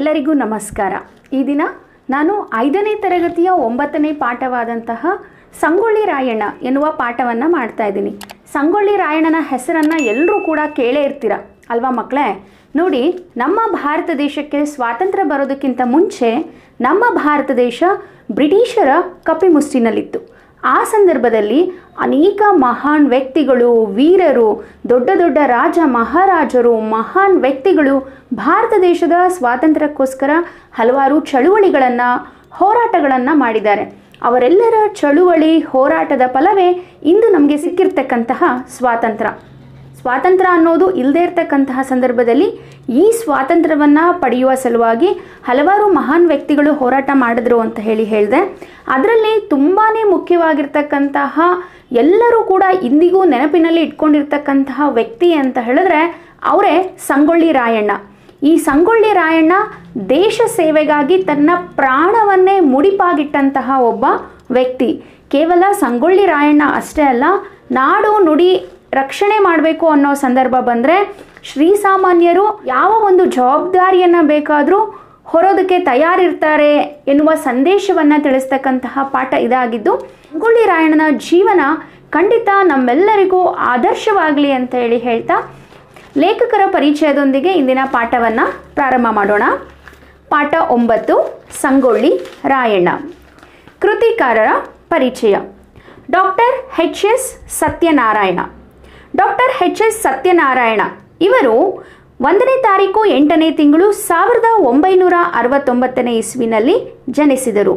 ಎಲ್ಲರಿಗೂ ನಮಸ್ಕಾರ. ಈ ದಿನ ನಾನು ಐದನೇ ತರಗತಿಯ ಒಂಬತ್ತನೇ ಪಾಠವಾದಂತಹ ಸಂಗೊಳ್ಳಿ ರಾಯಣ್ಣ ಎನ್ನುವ ಪಾಠವನ್ನು ಮಾಡ್ತಾ ಇದ್ದೀನಿ. ಸಂಗೊಳ್ಳಿ ರಾಯಣ್ಣನ ಹೆಸರನ್ನು ಎಲ್ಲರೂ ಕೂಡ ಕೇಳೇ ಇರ್ತೀರ? ಅಲ್ವಾ ಮಕ್ಕಳೇ ನೋಡಿ, ನಮ್ಮ ಭಾರತ ದೇಶಕ್ಕೆ ಸ್ವಾತಂತ್ರ್ಯ ಬರೋದಕ್ಕಿಂತ ಮುಂಚೆ ನಮ್ಮ ಭಾರತ ದೇಶ ಬ್ರಿಟಿಷರ ಕಪಿಮುಷ್ಟಿನಲ್ಲಿತ್ತು. ಆ ಸಂದರ್ಭದಲ್ಲಿ ಅನೇಕ ಮಹಾನ್ ವ್ಯಕ್ತಿಗಳು, ವೀರರು, ದೊಡ್ಡ ದೊಡ್ಡ ರಾಜ ಮಹಾರಾಜರು, ಮಹಾನ್ ವ್ಯಕ್ತಿಗಳು ಭಾರತ ದೇಶದ ಸ್ವಾತಂತ್ರ್ಯಕ್ಕೋಸ್ಕರ ಹಲವಾರು ಚಳುವಳಿಗಳನ್ನು, ಹೋರಾಟಗಳನ್ನು ಮಾಡಿದ್ದಾರೆ. ಅವರೆಲ್ಲರ ಚಳುವಳಿ ಹೋರಾಟದ ಫಲವೇ ಇಂದು ನಮಗೆ ಸಿಕ್ಕಿರ್ತಕ್ಕಂತಹ ಸ್ವಾತಂತ್ರ್ಯ. ಸ್ವಾತಂತ್ರ್ಯ ಅನ್ನೋದು ಇಲ್ಲದೇ ಇರತಕ್ಕಂತಹ ಸಂದರ್ಭದಲ್ಲಿ ಈ ಸ್ವಾತಂತ್ರ್ಯವನ್ನು ಪಡೆಯುವ ಸಲುವಾಗಿ ಹಲವಾರು ಮಹಾನ್ ವ್ಯಕ್ತಿಗಳು ಹೋರಾಟ ಮಾಡಿದ್ರು ಅಂತ ಹೇಳಿ ಹೇಳಿದೆ. ಅದರಲ್ಲಿ ತುಂಬಾ ಮುಖ್ಯವಾಗಿರ್ತಕ್ಕಂತಹ ಎಲ್ಲರೂ ಕೂಡ ಇಂದಿಗೂ ನೆನಪಿನಲ್ಲಿ ಇಟ್ಕೊಂಡಿರ್ತಕ್ಕಂತಹ ವ್ಯಕ್ತಿ ಅಂತ ಹೇಳಿದ್ರೆ ಅವರೇ ಸಂಗೊಳ್ಳಿ ರಾಯಣ್ಣ. ಈ ಸಂಗೊಳ್ಳಿ ರಾಯಣ್ಣ ದೇಶ ಸೇವೆಗಾಗಿ ತನ್ನ ಪ್ರಾಣವನ್ನೇ ಮುಡಿಪಾಗಿಟ್ಟಂತಹ ಒಬ್ಬ ವ್ಯಕ್ತಿ. ಕೇವಲ ಸಂಗೊಳ್ಳಿ ರಾಯಣ್ಣ ಅಷ್ಟೇ ಅಲ್ಲ, ನಾಡು ನುಡಿ ರಕ್ಷಣೆ ಮಾಡಬೇಕು ಅನ್ನೋ ಸಂದರ್ಭ ಬಂದರೆ ಶ್ರೀಸಾಮಾನ್ಯರು ಯಾವ ಒಂದು ಜವಾಬ್ದಾರಿಯನ್ನು ಬೇಕಾದರೂ ಹೊರೋದಕ್ಕೆ ತಯಾರಿರ್ತಾರೆ ಎನ್ನುವ ಸಂದೇಶವನ್ನು ತಿಳಿಸ್ತಕ್ಕಂತಹ ಪಾಠ ಇದಾಗಿದ್ದು ಸಂಗೊಳ್ಳಿ ರಾಯಣ್ಣನ ಜೀವನ ಖಂಡಿತ ನಮ್ಮೆಲ್ಲರಿಗೂ ಆದರ್ಶವಾಗಲಿ ಅಂತ ಹೇಳಿ ಹೇಳ್ತಾ, ಲೇಖಕರ ಪರಿಚಯದೊಂದಿಗೆ ಇಂದಿನ ಪಾಠವನ್ನು ಪ್ರಾರಂಭ ಮಾಡೋಣ. ಪಾಠ ಒಂಬತ್ತು, ಸಂಗೊಳ್ಳಿ ರಾಯಣ್ಣ. ಕೃತಿಕಾರರ ಪರಿಚಯ. Doctor H S Satyanarayana. Doctor H S Satyanarayana. ಇವರು ಒಂದನೇ ತಾರೀಕು ಎಂಟನೇ ತಿಂಗಳು ಸಾವಿರದ ಒಂಬೈನೂರ ಅರವತ್ತೊಂಬತ್ತನೇ ಇಸ್ವಿನಲ್ಲಿ ಜನಿಸಿದರು.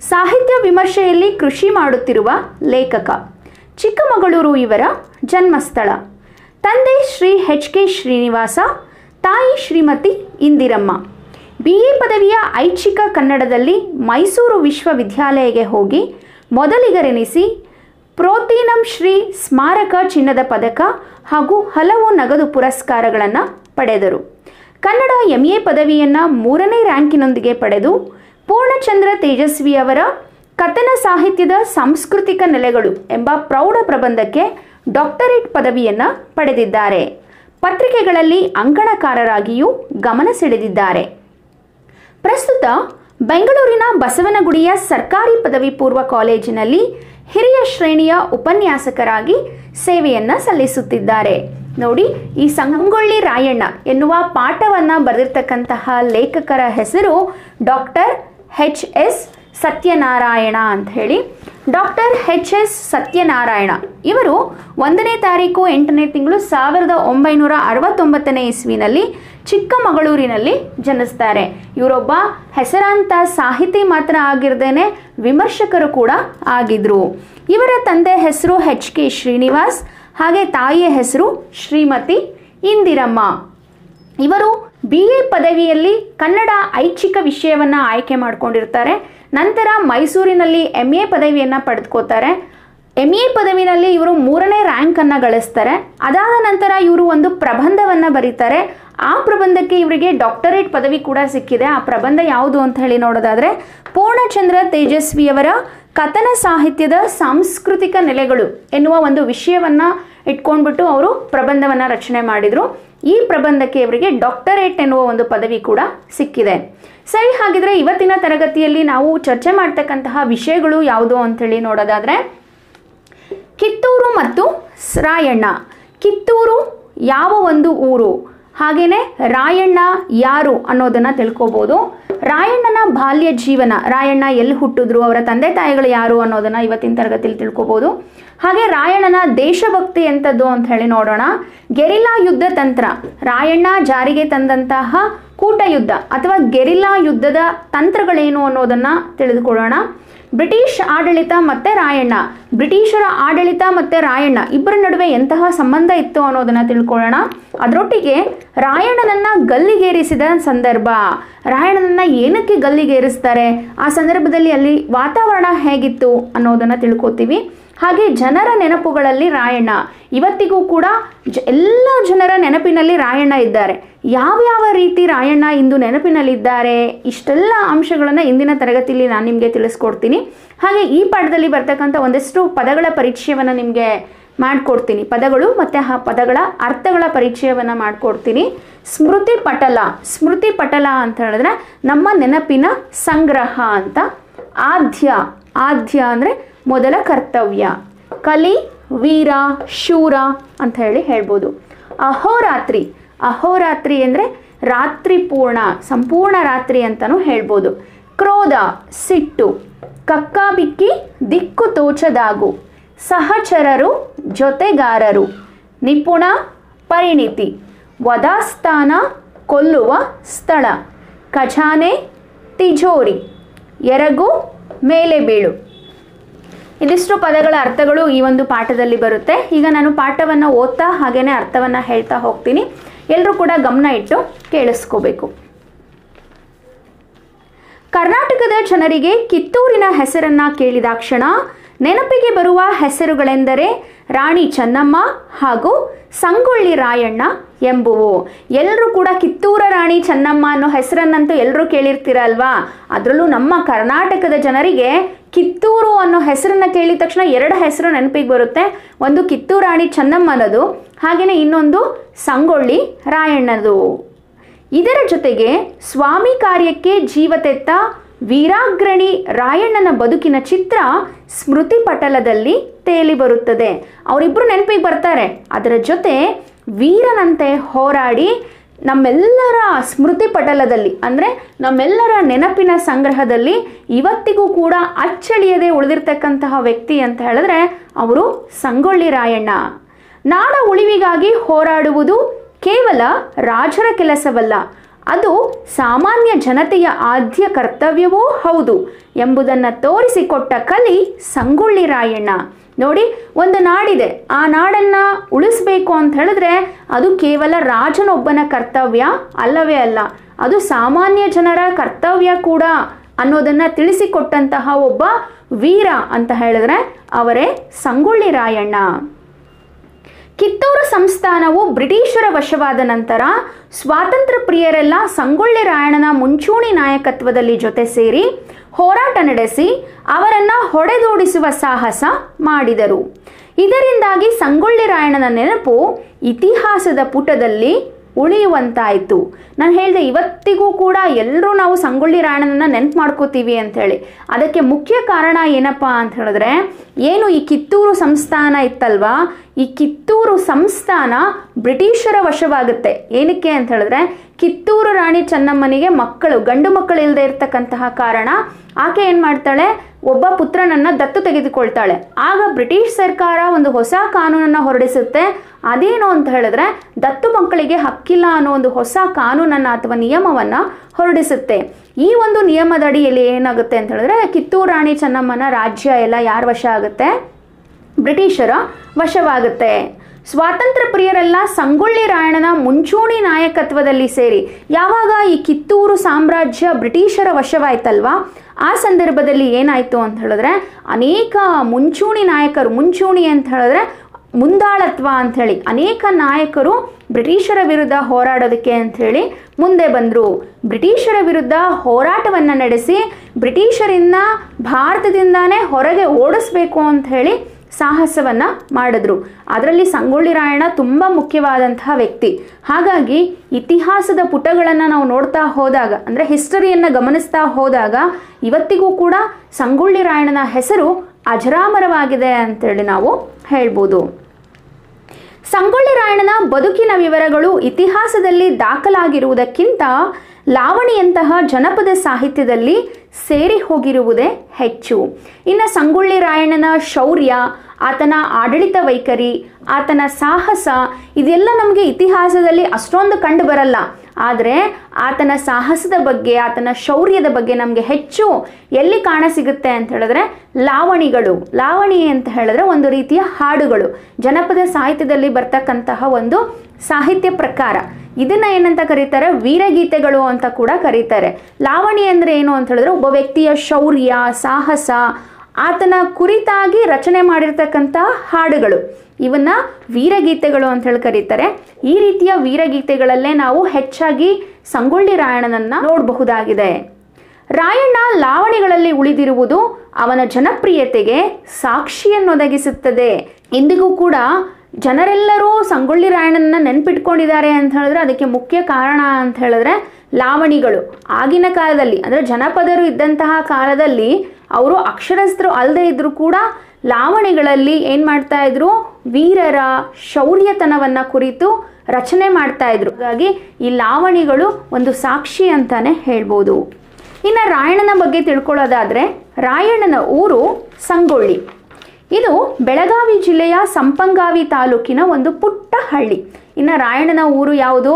ಸಾಹಿತ್ಯ ವಿಮರ್ಶೆಯಲ್ಲಿ ಕೃಷಿ ಮಾಡುತ್ತಿರುವ ಲೇಖಕ. ಚಿಕ್ಕಮಗಳೂರು ಇವರ ಜನ್ಮಸ್ಥಳ. ತಂದೆ ಶ್ರೀ ಎಚ್ ಕೆ ಶ್ರೀನಿವಾಸ, ತಾಯಿ ಶ್ರೀಮತಿ ಇಂದಿರಮ್ಮ. ಬಿ ಎ ಪದವಿಯ ಐಚ್ಛಿಕ ಕನ್ನಡದಲ್ಲಿ ಮೈಸೂರು ವಿಶ್ವವಿದ್ಯಾಲಯಕ್ಕೆ ಹೋಗಿ ಮೊದಲಿಗರೆನಿಸಿ ಪ್ರೋತೀನಂ ಶ್ರೀ ಸ್ಮಾರಕ ಚಿನ್ನದ ಪದಕ ಹಾಗೂ ಹಲವು ನಗದು ಪುರಸ್ಕಾರಗಳನ್ನು ಪಡೆದರು. ಕನ್ನಡ ಎಂಎ ಪದವಿಯನ್ನು ಮೂರನೇ ರ್ಯಾಂಕಿನೊಂದಿಗೆ ಪಡೆದು ಪೂರ್ಣಚಂದ್ರ ತೇಜಸ್ವಿ ಅವರ ಕಥನ ಸಾಹಿತ್ಯದ ಸಾಂಸ್ಕೃತಿಕ ನೆಲೆಗಳು ಎಂಬ ಪ್ರೌಢ ಪ್ರಬಂಧಕ್ಕೆ ಡಾಕ್ಟರೇಟ್ ಪದವಿಯನ್ನು ಪಡೆದಿದ್ದಾರೆ. ಪತ್ರಿಕೆಗಳಲ್ಲಿ ಅಂಕಣಕಾರರಾಗಿಯೂ ಗಮನ ಸೆಳೆದಿದ್ದಾರೆ. ಪ್ರಸ್ತುತ ಬೆಂಗಳೂರಿನ ಬಸವನಗುಡಿಯ ಸರ್ಕಾರಿ ಪದವಿ ಪೂರ್ವ ಕಾಲೇಜಿನಲ್ಲಿ ಹಿರಿಯ ಶ್ರೇಣಿಯ ಉಪನ್ಯಾಸಕರಾಗಿ ಸೇವೆಯನ್ನು ಸಲ್ಲಿಸುತ್ತಿದ್ದಾರೆ. ನೋಡಿ, ಈ ಸಂಗೊಳ್ಳಿ ರಾಯಣ್ಣ ಎನ್ನುವ ಪಾಠವನ್ನು ಬರೆದಿರ್ತಕ್ಕಂತಹ ಲೇಖಕರ ಹೆಸರು ಡಾಕ್ಟರ್ ಹೆಚ್ ಎಸ್ ಸತ್ಯನಾರಾಯಣ ಅಂತ ಹೇಳಿ. ಡಾಕ್ಟರ್ ಹೆಚ್ ಎಸ್ ಸತ್ಯನಾರಾಯಣ ಇವರು ಒಂದನೇ ತಾರೀಕು ಎಂಟನೇ ತಿಂಗಳು ಸಾವಿರದ ಒಂಬೈನೂರ ಅರವತ್ತೊಂಬತ್ತನೇ ಇಸ್ವಿನಲ್ಲಿ ಚಿಕ್ಕಮಗಳೂರಿನಲ್ಲಿ ಜನಿಸ್ತಾರೆ. ಇವರೊಬ್ಬ ಹೆಸರಾಂತ ಸಾಹಿತಿ ಮಾತ್ರ ಆಗಿರ್ದೇನೆ ವಿಮರ್ಶಕರು ಕೂಡ ಆಗಿದ್ರು. ಇವರ ತಂದೆ ಹೆಸರು ಹೆಚ್ ಕೆ ಶ್ರೀನಿವಾಸ್, ಹಾಗೆ ತಾಯಿಯ ಹೆಸರು ಶ್ರೀಮತಿ ಇಂದಿರಮ್ಮ. ಇವರು ಬಿ ಎ ಪದವಿಯಲ್ಲಿ ಕನ್ನಡ ಐಚ್ಛಿಕ ವಿಷಯವನ್ನು ಆಯ್ಕೆ ಮಾಡ್ಕೊಂಡಿರ್ತಾರೆ. ನಂತರ ಮೈಸೂರಿನಲ್ಲಿ ಎಂ ಎ ಪದವಿಯನ್ನು ಪಡೆದುಕೋತಾರೆ. ಎಂ ಎ ಪದವಿನಲ್ಲಿ ಇವರು ಮೂರನೇ ರ್ಯಾಂಕನ್ನು ಗಳಿಸ್ತಾರೆ. ಅದಾದ ನಂತರ ಇವರು ಒಂದು ಪ್ರಬಂಧವನ್ನು ಬರೀತಾರೆ. ಆ ಪ್ರಬಂಧಕ್ಕೆ ಇವರಿಗೆ ಡಾಕ್ಟರೇಟ್ ಪದವಿ ಕೂಡ ಸಿಕ್ಕಿದೆ. ಆ ಪ್ರಬಂಧ ಯಾವುದು ಅಂತ ಹೇಳಿ ನೋಡೋದಾದರೆ, ಪೂರ್ಣಚಂದ್ರ ತೇಜಸ್ವಿಯವರ ಕಥನ ಸಾಹಿತ್ಯದ ಸಾಂಸ್ಕೃತಿಕ ನೆಲೆಗಳು ಎನ್ನುವ ಒಂದು ವಿಷಯವನ್ನು ಇಟ್ಕೊಂಡ್ಬಿಟ್ಟು ಅವರು ಪ್ರಬಂಧವನ್ನು ರಚನೆ ಮಾಡಿದರು. ಈ ಪ್ರಬಂಧಕ್ಕೆ ಇವರಿಗೆ ಡಾಕ್ಟರೇಟ್ ಎನ್ನುವ ಒಂದು ಪದವಿ ಕೂಡ ಸಿಕ್ಕಿದೆ. ಸರಿ, ಹಾಗಿದ್ರೆ ಇವತ್ತಿನ ತರಗತಿಯಲ್ಲಿ ನಾವು ಚರ್ಚೆ ಮಾಡ್ತಕ್ಕಂತಹ ವಿಷಯಗಳು ಯಾವುದು ಅಂತೇಳಿ ನೋಡೋದಾದರೆ ಕಿತ್ತೂರು ಮತ್ತು ರಾಯಣ್ಣ. ಕಿತ್ತೂರು ಯಾವ ಒಂದು ಊರು? ಹಾಗೇನೆ ರಾಯಣ್ಣ ಯಾರು ಅನ್ನೋದನ್ನು ತಿಳ್ಕೊಬೋದು. ರಾಯಣ್ಣನ ಬಾಲ್ಯ ಜೀವನ, ರಾಯಣ್ಣ ಎಲ್ಲಿ ಹುಟ್ಟಿದ್ರು, ಅವರ ತಂದೆ ತಾಯಿಗಳು ಯಾರು ಅನ್ನೋದನ್ನು ಇವತ್ತಿನ ತರಗತಿಯಲ್ಲಿ ತಿಳ್ಕೊಬೋದು. ಹಾಗೆ ರಾಯಣ್ಣನ ದೇಶಭಕ್ತಿ ಎಂಥದ್ದು ಅಂತ ಹೇಳಿ ನೋಡೋಣ. ಗೆರಿಲ್ಲಾ ಯುದ್ಧ ತಂತ್ರ, ರಾಯಣ್ಣ ಜಾರಿಗೆ ತಂದಂತಹ ಕೂಟ ಯುದ್ಧ ಅಥವಾ ಗೆರಿಲ್ಲಾ ಯುದ್ಧದ ತಂತ್ರಗಳೇನು ಅನ್ನೋದನ್ನು ತಿಳಿದುಕೊಳ್ಳೋಣ. ಬ್ರಿಟಿಷ್ ಆಡಳಿತ ಮತ್ತು ರಾಯಣ್ಣ. ಬ್ರಿಟಿಷರ ಆಡಳಿತ ಮತ್ತು ರಾಯಣ್ಣ ಇಬ್ಬರ ನಡುವೆ ಎಂತಹ ಸಂಬಂಧ ಇತ್ತು ಅನ್ನೋದನ್ನು ತಿಳ್ಕೊಳ್ಳೋಣ. ಅದರೊಟ್ಟಿಗೆ ರಾಯಣ್ಣನನ್ನು ಗಲ್ಲಿಗೇರಿಸಿದ ಸಂದರ್ಭ. ರಾಯಣ್ಣನನ್ನು ಏನಕ್ಕೆ ಗಲ್ಲಿಗೇರಿಸ್ತಾರೆ? ಆ ಸಂದರ್ಭದಲ್ಲಿ ಅಲ್ಲಿ ವಾತಾವರಣ ಹೇಗಿತ್ತು ಅನ್ನೋದನ್ನು ತಿಳ್ಕೊತೀವಿ. ಹಾಗೆ ಜನರ ನೆನಪುಗಳಲ್ಲಿ ರಾಯಣ್ಣ. ಇವತ್ತಿಗೂ ಕೂಡ ಎಲ್ಲ ಜನರ ನೆನಪಿನಲ್ಲಿ ರಾಯಣ್ಣ ಇದ್ದಾರೆ. ಯಾವ್ಯಾವ ರೀತಿ ರಾಯಣ್ಣ ಇಂದು ನೆನಪಿನಲ್ಲಿದ್ದಾರೆ? ಇಷ್ಟೆಲ್ಲ ಅಂಶಗಳನ್ನು ಇಂದಿನ ತರಗತಿಯಲ್ಲಿ ನಾನು ನಿಮಗೆ ತಿಳಿಸ್ಕೊಡ್ತೀನಿ. ಹಾಗೆ ಈ ಪಾಠದಲ್ಲಿ ಬರ್ತಕ್ಕಂಥ ಒಂದಷ್ಟು ಪದಗಳ ಪರಿಚಯವನ್ನು ನಿಮಗೆ ಮಾಡಿಕೊಡ್ತೀನಿ. ಪದಗಳು ಮತ್ತು ಆ ಪದಗಳ ಅರ್ಥಗಳ ಪರಿಚಯವನ್ನು ಮಾಡಿಕೊಡ್ತೀನಿ. ಸ್ಮೃತಿ ಪಟಲ ಸ್ಮೃತಿ ಪಟಲ ಅಂತ ಹೇಳಿದ್ರೆ ನಮ್ಮ ನೆನಪಿನ ಸಂಗ್ರಹ ಅಂತ. ಆದ್ಯ ಆದ್ಯ ಅಂದರೆ ಮೊದಲ ಕರ್ತವ್ಯ. ಕಲಿ, ವೀರ, ಶೂರ ಅಂತ ಹೇಳಿ ಹೇಳ್ಬೋದು. ಅಹೋರಾತ್ರಿ. ಅಹೋರಾತ್ರಿ ಅಂದರೆ ರಾತ್ರಿ ಪೂರ್ಣ, ಸಂಪೂರ್ಣ ರಾತ್ರಿ ಅಂತಲೂ ಹೇಳ್ಬೋದು. ಕ್ರೋಧ, ಸಿಟ್ಟು. ಕಕ್ಕಾಬಿಕ್ಕಿ, ದಿಕ್ಕು ತೋಚದಾಗು. ಸಹಚರರು, ಜೊತೆಗಾರರು. ನಿಪುಣ, ಪರಿಣಿತಿ. ವದಾಸ್ಥಾನ, ಕೊಲ್ಲುವ ಸ್ಥಳ. ಖಜಾನೆ, ತಿಜೋರಿ. ಎರಗು, ಮೇಲೆ ಬೀಳು. ಇದಿಷ್ಟು ಪದಗಳ ಅರ್ಥಗಳು ಈ ಒಂದು ಪಾಠದಲ್ಲಿ ಬರುತ್ತೆ. ಈಗ ನಾನು ಪಾಠವನ್ನು ಓದ್ತಾ ಹಾಗೇನೆ ಅರ್ಥವನ್ನು ಹೇಳ್ತಾ ಹೋಗ್ತೀನಿ. ಎಲ್ಲರೂ ಕೂಡ ಗಮನ ಇಟ್ಟು ಕೇಳಿಸ್ಕೋಬೇಕು. ಕರ್ನಾಟಕದ ಜನರಿಗೆ ಕಿತ್ತೂರಿನ ಹೆಸರನ್ನ ಕೇಳಿದಾಕ್ಷಣ, ನೆನಪಿಗೆ ಬರುವ ಹೆಸರುಗಳೆಂದರೆ ರಾಣಿ ಚೆನ್ನಮ್ಮ ಹಾಗೂ ಸಂಗೊಳ್ಳಿ ರಾಯಣ್ಣ ಎಂಬುವು. ಎಲ್ಲರೂ ಕೂಡ ಕಿತ್ತೂರ ರಾಣಿ ಚೆನ್ನಮ್ಮ ಅನ್ನೋ ಹೆಸರನ್ನಂತೂ ಎಲ್ಲರೂ ಕೇಳಿರ್ತೀರಲ್ವಾ? ಅದರಲ್ಲೂ ನಮ್ಮ ಕರ್ನಾಟಕದ ಜನರಿಗೆ ಕಿತ್ತೂರು ಅನ್ನೋ ಹೆಸರನ್ನ ಕೇಳಿದ ತಕ್ಷಣ ಎರಡು ಹೆಸರು ನೆನಪಿಗೆ ಬರುತ್ತೆ. ಒಂದು ಕಿತ್ತೂರು ರಾಣಿ ಚೆನ್ನಮ್ಮನದು ಹಾಗೆಯೇ ಇನ್ನೊಂದು ಸಂಗೊಳ್ಳಿ ರಾಯಣ್ಣದು ಇದರ ಜೊತೆಗೆ ಸ್ವಾಮಿ ಕಾರ್ಯಕ್ಕೆ ಜೀವತೆತ್ತ ವೀರಾಗ್ರಣಿ ರಾಯಣ್ಣನ ಬದುಕಿನ ಚಿತ್ರ ಸ್ಮೃತಿ ಪಟಲದಲ್ಲಿ ತೇಲಿ ಬರುತ್ತದೆ. ಅವರಿಬ್ಬರು ನೆನಪಿಗೆ ಬರ್ತಾರೆ. ಅದರ ಜೊತೆ ವೀರನಂತೆ ಹೋರಾಡಿ ನಮ್ಮೆಲ್ಲರ ಸ್ಮೃತಿ ಪಟಲದಲ್ಲಿ, ಅಂದರೆ ನಮ್ಮೆಲ್ಲರ ನೆನಪಿನ ಸಂಗ್ರಹದಲ್ಲಿ ಇವತ್ತಿಗೂ ಕೂಡ ಅಚ್ಚಳಿಯದೆ ಉಳಿದಿರ್ತಕ್ಕಂತಹ ವ್ಯಕ್ತಿ ಅಂತ ಹೇಳಿದ್ರೆ ಅವರು ಸಂಗೊಳ್ಳಿ ರಾಯಣ್ಣ. ನಾಡ ಉಳಿವಿಗಾಗಿ ಹೋರಾಡುವುದು ಕೇವಲ ರಾಜರ ಕೆಲಸವಲ್ಲ, ಅದು ಸಾಮಾನ್ಯ ಜನತೆಯ ಆದ್ಯ ಕರ್ತವ್ಯವೂ ಹೌದು ಎಂಬುದನ್ನು ತೋರಿಸಿಕೊಟ್ಟ ಕಲಿ ಸಂಗೊಳ್ಳಿ ರಾಯಣ್ಣ. ನೋಡಿ, ಒಂದು ನಾಡಿದೆ. ಆ ನಾಡನ್ನು ಉಳಿಸ್ಬೇಕು ಅಂತ ಹೇಳಿದ್ರೆ ಅದು ಕೇವಲ ರಾಜನೊಬ್ಬನ ಕರ್ತವ್ಯ ಅಲ್ಲವೇ ಅಲ್ಲ, ಅದು ಸಾಮಾನ್ಯ ಜನರ ಕರ್ತವ್ಯ ಕೂಡ ಅನ್ನೋದನ್ನು ತಿಳಿಸಿಕೊಟ್ಟಂತಹ ಒಬ್ಬ ವೀರ ಅಂತ ಹೇಳಿದ್ರೆ ಅವರೇ ಸಂಗೊಳ್ಳಿ ರಾಯಣ್ಣ. ಕಿತ್ತೂರು ಸಂಸ್ಥಾನವು ಬ್ರಿಟಿಷರ ವಶವಾದ ನಂತರ ಸ್ವಾತಂತ್ರ್ಯ ಪ್ರಿಯರೆಲ್ಲ ಸಂಗೊಳ್ಳಿ ರಾಯಣ್ಣನ ಮುಂಚೂಣಿ ನಾಯಕತ್ವದಲ್ಲಿ ಜೊತೆ ಸೇರಿ ಹೋರಾಟ ನಡೆಸಿ ಅವರನ್ನು ಹೊಡೆದೋಡಿಸುವ ಸಾಹಸ ಮಾಡಿದರು. ಇದರಿಂದಾಗಿ ಸಂಗೊಳ್ಳಿ ರಾಯಣ್ಣನ ನೆನಪು ಇತಿಹಾಸದ ಪುಟದಲ್ಲಿ ಉಳಿಯುವಂತಾಯಿತು. ನಾನು ಹೇಳಿದೆ ಇವತ್ತಿಗೂ ಕೂಡ ಎಲ್ಲರೂ ನಾವು ಸಂಗೊಳ್ಳಿ ರಾಯಣ್ಣನ ನೆನಪು ಮಾಡ್ಕೋತೀವಿ ಅಂಥೇಳಿ ಅದಕ್ಕೆ ಮುಖ್ಯ ಕಾರಣ ಏನಪ್ಪ ಅಂತ ಹೇಳಿದ್ರೆ ಏನು ಈ ಕಿತ್ತೂರು ಸಂಸ್ಥಾನ ಇತ್ತಲ್ವಾ? ಈ ಕಿತ್ತೂರು ಸಂಸ್ಥಾನ ಬ್ರಿಟಿಷರ ವಶವಾಗುತ್ತೆ. ಏನಕ್ಕೆ ಅಂತ ಹೇಳಿದ್ರೆ ಕಿತ್ತೂರು ರಾಣಿ ಚೆನ್ನಮ್ಮನಿಗೆ ಮಕ್ಕಳು, ಗಂಡು ಮಕ್ಕಳು ಇಲ್ಲದೆ ಇರ್ತಕ್ಕಂತಹ ಕಾರಣ, ಆಕೆ ಏನು ಮಾಡ್ತಾಳೆ? ಒಬ್ಬ ಪುತ್ರನನ್ನ ದತ್ತು ತೆಗೆದುಕೊಳ್ತಾಳೆ. ಆಗ ಬ್ರಿಟಿಷ್ ಸರ್ಕಾರ ಒಂದು ಹೊಸ ಕಾನೂನನ್ನು ಹೊರಡಿಸುತ್ತೆ. ಅದೇನು ಅಂತ ಹೇಳಿದ್ರೆ, ದತ್ತು ಮಕ್ಕಳಿಗೆ ಹಕ್ಕಿಲ್ಲ ಅನ್ನೋ ಒಂದು ಹೊಸ ಕಾನೂನನ್ನು ಅಥವಾ ನಿಯಮವನ್ನು ಹೊರಡಿಸುತ್ತೆ. ಈ ಒಂದು ನಿಯಮದ ಅಡಿಯಲ್ಲಿ ಏನಾಗುತ್ತೆ ಅಂತ ಹೇಳಿದ್ರೆ, ಕಿತ್ತೂರು ರಾಣಿ ಚೆನ್ನಮ್ಮನ ರಾಜ್ಯ ಎಲ್ಲ ಯಾರ ವಶ ಆಗುತ್ತೆ? ಬ್ರಿಟಿಷರ ವಶವಾಗುತ್ತೆ. ಸ್ವಾತಂತ್ರ್ಯ ಪ್ರಿಯರೆಲ್ಲ ಸಂಗೊಳ್ಳಿ ರಾಯಣ್ಣನ ಮುಂಚೂಣಿ ನಾಯಕತ್ವದಲ್ಲಿ ಸೇರಿ, ಯಾವಾಗ ಈ ಕಿತ್ತೂರು ಸಾಮ್ರಾಜ್ಯ ಬ್ರಿಟಿಷರ ವಶವಾಯ್ತಲ್ವಾ? ಆ ಸಂದರ್ಭದಲ್ಲಿ ಏನಾಯಿತು ಅಂತ ಹೇಳಿದ್ರೆ, ಅನೇಕ ಮುಂಚೂಣಿ ನಾಯಕರು, ಮುಂಚೂಣಿ ಅಂತ ಹೇಳಿದ್ರೆ ಮುಂದಾಳತ್ವ ಅಂಥೇಳಿ ಅನೇಕ ನಾಯಕರು ಬ್ರಿಟಿಷರ ವಿರುದ್ಧ ಹೋರಾಡೋದಕ್ಕೆ ಅಂಥೇಳಿ ಮುಂದೆ ಬಂದರು. ಬ್ರಿಟಿಷರ ವಿರುದ್ಧ ಹೋರಾಟವನ್ನು ನಡೆಸಿ, ಬ್ರಿಟಿಷರಿಂದ ಭಾರತದಿಂದಾನೇ ಹೊರಗೆ ಓಡಿಸ್ಬೇಕು ಹೇಳಿ ಸಾಹಸವನ್ನು ಮಾಡಿದ್ರು. ಅದರಲ್ಲಿ ಸಂಗೊಳ್ಳಿ ರಾಯಣ್ಣ ತುಂಬ ಮುಖ್ಯವಾದಂತಹ ವ್ಯಕ್ತಿ. ಹಾಗಾಗಿ ಇತಿಹಾಸದ ಪುಟಗಳನ್ನು ನಾವು ನೋಡ್ತಾ ಹೋದಾಗ, ಅಂದರೆ ಹಿಸ್ಟರಿಯನ್ನು ಗಮನಿಸ್ತಾ ಹೋದಾಗ, ಇವತ್ತಿಗೂ ಕೂಡ ಸಂಗೊಳ್ಳಿ ರಾಯಣ್ಣನ ಹೆಸರು ಅಜರಾಮರವಾಗಿದೆ ಅಂತೇಳಿ ನಾವು ಹೇಳ್ಬೋದು. ಸಂಗೊಳ್ಳಿ ರಾಯಣ್ಣನ ಬದುಕಿನ ವಿವರಗಳು ಇತಿಹಾಸದಲ್ಲಿ ದಾಖಲಾಗಿರುವುದಕ್ಕಿಂತ ಲಾವಣಿಯಂತಹ ಜನಪದ ಸಾಹಿತ್ಯದಲ್ಲಿ ಸೇರಿ ಹೋಗಿರುವುದೇ ಹೆಚ್ಚು. ಇನ್ನು ಸಂಗೊಳ್ಳಿ ರಾಯಣ್ಣನ ಶೌರ್ಯ, ಆತನ ಆಡಳಿತ ವೈಖರಿ, ಆತನ ಸಾಹಸ, ಇದೆಲ್ಲ ನಮಗೆ ಇತಿಹಾಸದಲ್ಲಿ ಅಷ್ಟೊಂದು ಕಂಡು ಬರಲ್ಲ. ಆದರೆ ಆತನ ಸಾಹಸದ ಬಗ್ಗೆ, ಆತನ ಶೌರ್ಯದ ಬಗ್ಗೆ ನಮಗೆ ಹೆಚ್ಚು ಎಲ್ಲಿ ಕಾಣ ಸಿಗುತ್ತೆ ಅಂತ ಹೇಳಿದ್ರೆ ಲಾವಣಿಗಳು. ಲಾವಣಿ ಅಂತ ಹೇಳಿದ್ರೆ ಒಂದು ರೀತಿಯ ಹಾಡುಗಳು. ಜನಪದ ಸಾಹಿತ್ಯದಲ್ಲಿ ಬರ್ತಕ್ಕಂತಹ ಒಂದು ಸಾಹಿತ್ಯ ಪ್ರಕಾರ. ಇದನ್ನ ಏನಂತ ಕರೀತಾರೆ? ವೀರಗೀತೆಗಳು ಅಂತ ಕೂಡ ಕರೀತಾರೆ. ಲಾವಣಿ ಅಂದ್ರೆ ಏನು ಅಂತ ಹೇಳಿದ್ರೆ ಒಬ್ಬ ವ್ಯಕ್ತಿಯ ಶೌರ್ಯ, ಸಾಹಸ, ಆತನ ಕುರಿತಾಗಿ ರಚನೆ ಮಾಡಿರ್ತಕ್ಕಂಥ ಹಾಡುಗಳು. ಇವನ್ನ ವೀರಗೀತೆಗಳು ಅಂತ ಹೇಳಿ ಕರೀತಾರೆ. ಈ ರೀತಿಯ ವೀರಗೀತೆಗಳಲ್ಲೇ ನಾವು ಹೆಚ್ಚಾಗಿ ಸಂಗೊಳ್ಳಿ ರಾಯಣ್ಣನನ್ನ ನೋಡಬಹುದಾಗಿದೆ. ರಾಯಣ್ಣ ಲಾವಣಿಗಳಲ್ಲಿ ಉಳಿದಿರುವುದು ಅವನ ಜನಪ್ರಿಯತೆಗೆ ಸಾಕ್ಷಿಯನ್ನೊದಗಿಸುತ್ತದೆ. ಇಂದಿಗೂ ಕೂಡ ಜನರೆಲ್ಲರೂ ಸಂಗೊಳ್ಳಿ ರಾಯಣ್ಣನ ನೆನ್ಪಿಟ್ಕೊಂಡಿದ್ದಾರೆ ಅಂತ ಹೇಳಿದ್ರೆ ಅದಕ್ಕೆ ಮುಖ್ಯ ಕಾರಣ ಅಂತ ಹೇಳಿದ್ರೆ ಲಾವಣಿಗಳು. ಆಗಿನ ಕಾಲದಲ್ಲಿ, ಅಂದರೆ ಜನಪದರು ಇದ್ದಂತಹ ಕಾಲದಲ್ಲಿ, ಅವರು ಅಕ್ಷರಸ್ಥರು ಅಲ್ಲದೆ ಇದ್ದರೂ ಕೂಡ ಲಾವಣಿಗಳಲ್ಲಿ ಏನು ಮಾಡ್ತಾ ಇದ್ರು? ವೀರರ ಶೌರ್ಯತನವನ್ನು ಕುರಿತು ರಚನೆ ಮಾಡ್ತಾ ಇದ್ರು. ಹಾಗಾಗಿ ಈ ಲಾವಣಿಗಳು ಒಂದು ಸಾಕ್ಷಿ ಅಂತಾನೆ ಹೇಳ್ಬೋದು. ಇನ್ನು ರಾಯಣ್ಣನ ಬಗ್ಗೆ ತಿಳ್ಕೊಳ್ಳೋದಾದರೆ ರಾಯಣ್ಣನ ಊರು ಸಂಗೊಳ್ಳಿ. ಇದು ಬೆಳಗಾವಿ ಜಿಲ್ಲೆಯ ಸಂಪಂಗಾವಿ ತಾಲೂಕಿನ ಒಂದು ಪುಟ್ಟ ಹಳ್ಳಿ. ಇನ್ನು ರಾಯಣ್ಣನ ಊರು ಯಾವುದು?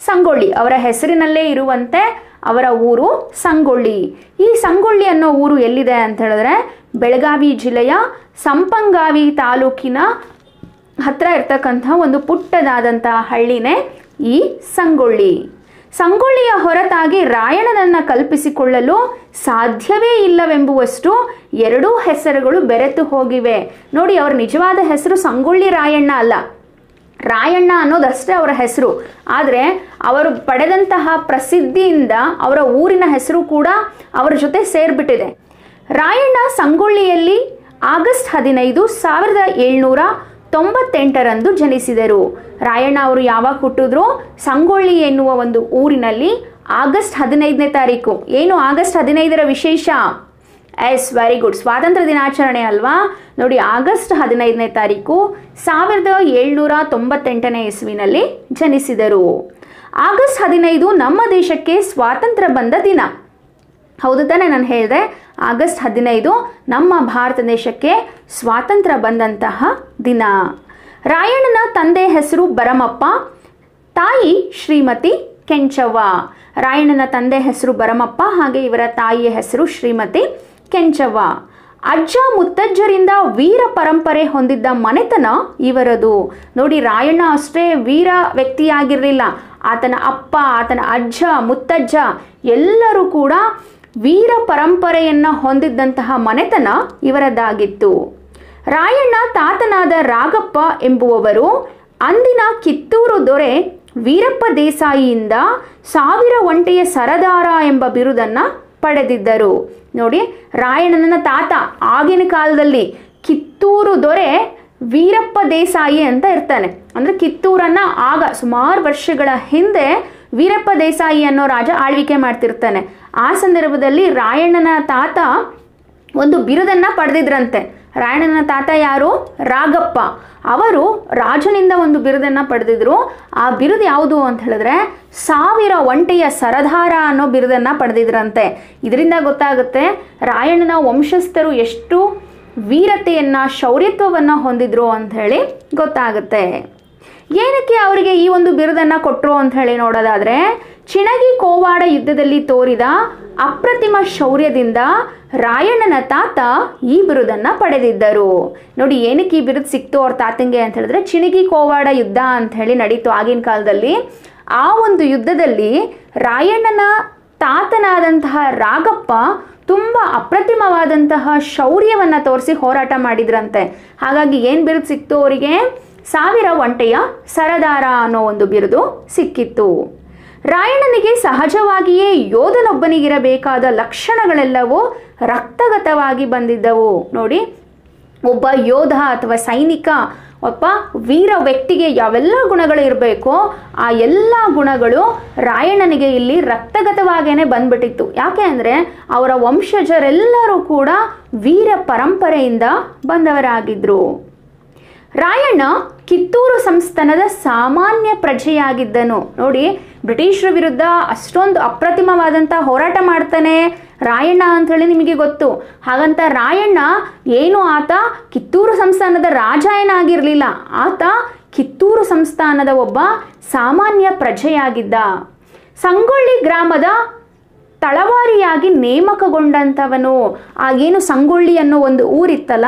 ಸಂಗೊಳ್ಳಿ. ಅವರ ಹೆಸರಿನಲ್ಲೇ ಇರುವಂತೆ ಅವರ ಊರು ಸಂಗೊಳ್ಳಿ. ಈ ಸಂಗೊಳ್ಳಿ ಅನ್ನೋ ಊರು ಎಲ್ಲಿದೆ ಅಂತ ಹೇಳಿದ್ರೆ ಬೆಳಗಾವಿ ಜಿಲ್ಲೆಯ ಸಂಪಂಗಾವಿ ತಾಲೂಕಿನ ಹತ್ರ ಇರ್ತಕ್ಕಂಥ ಒಂದು ಪುಟ್ಟದಾದಂಥ ಹಳ್ಳಿನೇ ಈ ಸಂಗೊಳ್ಳಿ. ಸಂಗೊಳ್ಳಿಯ ಹೊರತಾಗಿ ರಾಯಣ್ಣನನ್ನ ಕಲ್ಪಿಸಿಕೊಳ್ಳಲು ಸಾಧ್ಯವೇ ಇಲ್ಲವೆಂಬುವಷ್ಟು ಎರಡೂ ಹೆಸರುಗಳು ಬೆರೆತು ಹೋಗಿವೆ. ನೋಡಿ, ಅವರ ನಿಜವಾದ ಹೆಸರು ಸಂಗೊಳ್ಳಿ ರಾಯಣ್ಣ ಅಲ್ಲ. ರಾಯಣ್ಣ ಅನ್ನೋದಷ್ಟೇ ಅವರ ಹೆಸರು. ಆದರೆ ಅವರು ಪಡೆದಂತಹ ಪ್ರಸಿದ್ಧಿಯಿಂದ ಅವರ ಊರಿನ ಹೆಸರು ಕೂಡ ಅವರ ಜೊತೆ ಸೇರ್ಬಿಟ್ಟಿದೆ. ರಾಯಣ್ಣ ಸಂಗೊಳ್ಳಿಯಲ್ಲಿ ಆಗಸ್ಟ್ ಹದಿನೈದು ಸಾವಿರದ ಏಳ್ನೂರ ತೊಂಬತ್ತೆಂಟರಂದು ಜನಿಸಿದರು. ರಾಯಣ್ಣ ಅವರು ಯಾವಾಗ ಹುಟ್ಟಿದ್ರು? ಸಂಗೊಳ್ಳಿ ಎನ್ನುವ ಒಂದು ಊರಿನಲ್ಲಿ ಆಗಸ್ಟ್ ಹದಿನೈದನೇ ತಾರೀಕು. ಏನು ಆಗಸ್ಟ್ ಹದಿನೈದರ ವಿಶೇಷ? Yes, very good. ಸ್ವಾತಂತ್ರ್ಯ ದಿನಾಚರಣೆ ಅಲ್ವಾ? ನೋಡಿ, ಆಗಸ್ಟ್ ಹದಿನೈದನೇ ತಾರೀಕು ಸಾವಿರದ ಏಳ್ನೂರ ತೊಂಬತ್ತೆಂಟನೇ ಇಸ್ವಿನಲ್ಲಿ ಜನಿಸಿದರು. ಆಗಸ್ಟ್ ಹದಿನೈದು ನಮ್ಮ ದೇಶಕ್ಕೆ ಸ್ವಾತಂತ್ರ್ಯ ಬಂದ ದಿನ. ಹೌದು ತಾನೇ, ನಾನು ಹೇಳಿದೆ. ಆಗಸ್ಟ್ ಹದಿನೈದು ನಮ್ಮ ಭಾರತ ದೇಶಕ್ಕೆ ಸ್ವಾತಂತ್ರ್ಯ ಬಂದಂತಹ ದಿನ. ರಾಯಣ್ಣನ ತಂದೆ ಹೆಸರು ಬರಮಪ್ಪ, ತಾಯಿ ಶ್ರೀಮತಿ ಕೆಂಚವ್ವ. ರಾಯಣ್ಣನ ತಂದೆ ಹೆಸರು ಬರಮಪ್ಪ, ಹಾಗೆ ಇವರ ತಾಯಿಯ ಹೆಸರು ಶ್ರೀಮತಿ ಕೆಂಚವ್ವ. ಅಜ್ಜ ಮುತ್ತಜ್ಜರಿಂದ ವೀರ ಪರಂಪರೆ ಹೊಂದಿದ್ದ ಮನೆತನ ಇವರದು. ನೋಡಿ, ರಾಯಣ್ಣ ಅಷ್ಟೇ ವೀರ ವ್ಯಕ್ತಿಯಾಗಿರಲಿಲ್ಲ. ಆತನ ಅಪ್ಪ, ಆತನ ಅಜ್ಜ, ಮುತ್ತಜ್ಜ ಎಲ್ಲರೂ ಕೂಡ ವೀರ ಪರಂಪರೆಯನ್ನು ಹೊಂದಿದ್ದಂತಹ ಮನೆತನ ಇವರದ್ದಾಗಿತ್ತು ರಾಯಣ್ಣ ತಾತನಾದ ರಾಗಪ್ಪ ಎಂಬುವವರು ಅಂದಿನ ಕಿತ್ತೂರು ದೊರೆ ವೀರಪ್ಪ ದೇಸಾಯಿಯಿಂದ ಸಾವಿರ ಒಂಟೆಯ ಸರದಾರ ಎಂಬ ಬಿರುದನ್ನು ಪಡೆದಿದ್ದರು. ನೋಡಿ, ರಾಯಣ್ಣನ ತಾತ ಆಗಿನ ಕಾಲದಲ್ಲಿ ಕಿತ್ತೂರು ದೊರೆ ವೀರಪ್ಪ ದೇಸಾಯಿ ಅಂತ ಇರ್ತಾನೆ. ಅಂದರೆ ಕಿತ್ತೂರನ್ನು ಆಗ ಸುಮಾರು ವರ್ಷಗಳ ಹಿಂದೆ ವೀರಪ್ಪ ದೇಸಾಯಿ ಅನ್ನೋ ರಾಜ ಆಳ್ವಿಕೆ ಮಾಡ್ತಿರ್ತಾನೆ. ಆ ಸಂದರ್ಭದಲ್ಲಿ ರಾಯಣ್ಣನ ತಾತ ಒಂದು ಬಿರುದನ್ನ ಪಡೆದಿದ್ರಂತೆ. ರಾಯಣ್ಣನ ತಾತ ಯಾರು? ರಾಗಪ್ಪ. ಅವರು ರಾಜನಿಂದ ಒಂದು ಬಿರುದನ್ನ ಪಡೆದಿದ್ರು. ಆ ಬಿರುದು ಯಾವುದು ಅಂತ ಹೇಳಿದ್ರೆ ಸಾವಿರ ಒಂಟೆಯ ಸರಧಾರ ಅನ್ನೋ ಬಿರುದನ್ನ ಪಡೆದಿದ್ರಂತೆ. ಇದರಿಂದ ಗೊತ್ತಾಗುತ್ತೆ ರಾಯಣ್ಣನ ವಂಶಸ್ಥರು ಎಷ್ಟು ವೀರತೆಯನ್ನ, ಶೌರ್ಯತ್ವವನ್ನ ಹೊಂದಿದ್ರು ಅಂತ ಹೇಳಿ ಗೊತ್ತಾಗುತ್ತೆ. ಏನಕ್ಕೆ ಅವರಿಗೆ ಈ ಒಂದು ಬಿರುದನ್ನು ಕೊಟ್ಟರು ಅಂತ ಹೇಳಿ ನೋಡೋದಾದ್ರೆ, ಚಿಣಗಿ ಕೋವಾಡ ಯುದ್ಧದಲ್ಲಿ ತೋರಿದ ಅಪ್ರತಿಮ ಶೌರ್ಯದಿಂದ ರಾಯಣ್ಣನ ತಾತ ಈ ಬಿರುದನ್ನು ಪಡೆದಿದ್ದರು. ನೋಡಿ, ಏನಕ್ಕೆ ಈ ಬಿರುದು ಸಿಕ್ತು ಅವ್ರ ತಾತಂಗೆ ಅಂತ ಹೇಳಿದ್ರೆ, ಚಿಣಗಿ ಕೋವಾಡ ಯುದ್ಧ ಅಂತ ಹೇಳಿ ನಡೀತು ಆಗಿನ ಕಾಲದಲ್ಲಿ. ಆ ಒಂದು ಯುದ್ಧದಲ್ಲಿ ರಾಯಣ್ಣನ ತಾತನಾದಂತಹ ರಾಗಪ್ಪ ತುಂಬ ಅಪ್ರತಿಮವಾದಂತಹ ಶೌರ್ಯವನ್ನು ತೋರಿಸಿ ಹೋರಾಟ ಮಾಡಿದ್ರಂತೆ. ಹಾಗಾಗಿ ಏನು ಬಿರುದು ಸಿಕ್ತು ಅವರಿಗೆ? ಸಾವಿರ ಒಂಟೆಯ ಸರದಾರ ಅನ್ನೋ ಒಂದು ಬಿರುದು ಸಿಕ್ಕಿತ್ತು. ರಾಯಣನಿಗೆ ಸಹಜವಾಗಿಯೇ ಯೋಧನೊಬ್ಬನಿಗಿರಬೇಕಾದ ಲಕ್ಷಣಗಳೆಲ್ಲವೂ ರಕ್ತಗತವಾಗಿ ಬಂದಿದ್ದವು. ನೋಡಿ, ಒಬ್ಬ ಯೋಧ ಅಥವಾ ಸೈನಿಕ, ಒಬ್ಬ ವೀರ ವ್ಯಕ್ತಿಗೆ ಯಾವೆಲ್ಲ ಗುಣಗಳು ಇರಬೇಕೋ ಆ ಎಲ್ಲ ಗುಣಗಳು ರಾಯಣನಿಗೆ ಇಲ್ಲಿ ರಕ್ತಗತವಾಗೇನೆ ಬಂದ್ಬಿಟ್ಟಿತ್ತು. ಯಾಕೆ ಅಂದರೆ ಅವರ ವಂಶಜರೆಲ್ಲರೂ ಕೂಡ ವೀರ ಪರಂಪರೆಯಿಂದ ಬಂದವರಾಗಿದ್ದರು ರಾಯಣ್ಣ ಕಿತ್ತೂರು ಸಂಸ್ಥಾನದ ಸಾಮಾನ್ಯ ಪ್ರಜೆಯಾಗಿದ್ದನು. ನೋಡಿ, ಬ್ರಿಟಿಷರ ವಿರುದ್ಧ ಅಷ್ಟೊಂದು ಅಪ್ರತಿಮವಾದಂಥ ಹೋರಾಟ ಮಾಡ್ತಾನೆ ರಾಯಣ್ಣ ಅಂಥೇಳಿ ನಿಮಗೆ ಗೊತ್ತು. ಹಾಗಂತ ರಾಯಣ್ಣ ಏನು ಆತ ಕಿತ್ತೂರು ಸಂಸ್ಥಾನದ ರಾಜ ಏನಾಗಿರಲಿಲ್ಲ. ಆತ ಕಿತ್ತೂರು ಸಂಸ್ಥಾನದ ಒಬ್ಬ ಸಾಮಾನ್ಯ ಪ್ರಜೆಯಾಗಿದ್ದ. ಸಂಗೊಳ್ಳಿ ಗ್ರಾಮದ ತಳವಾರಿಯಾಗಿ ನೇಮಕಗೊಂಡಂಥವನು. ಆಗೇನು ಸಂಗೊಳ್ಳಿ ಅನ್ನೋ ಒಂದು ಊರಿತ್ತಲ್ಲ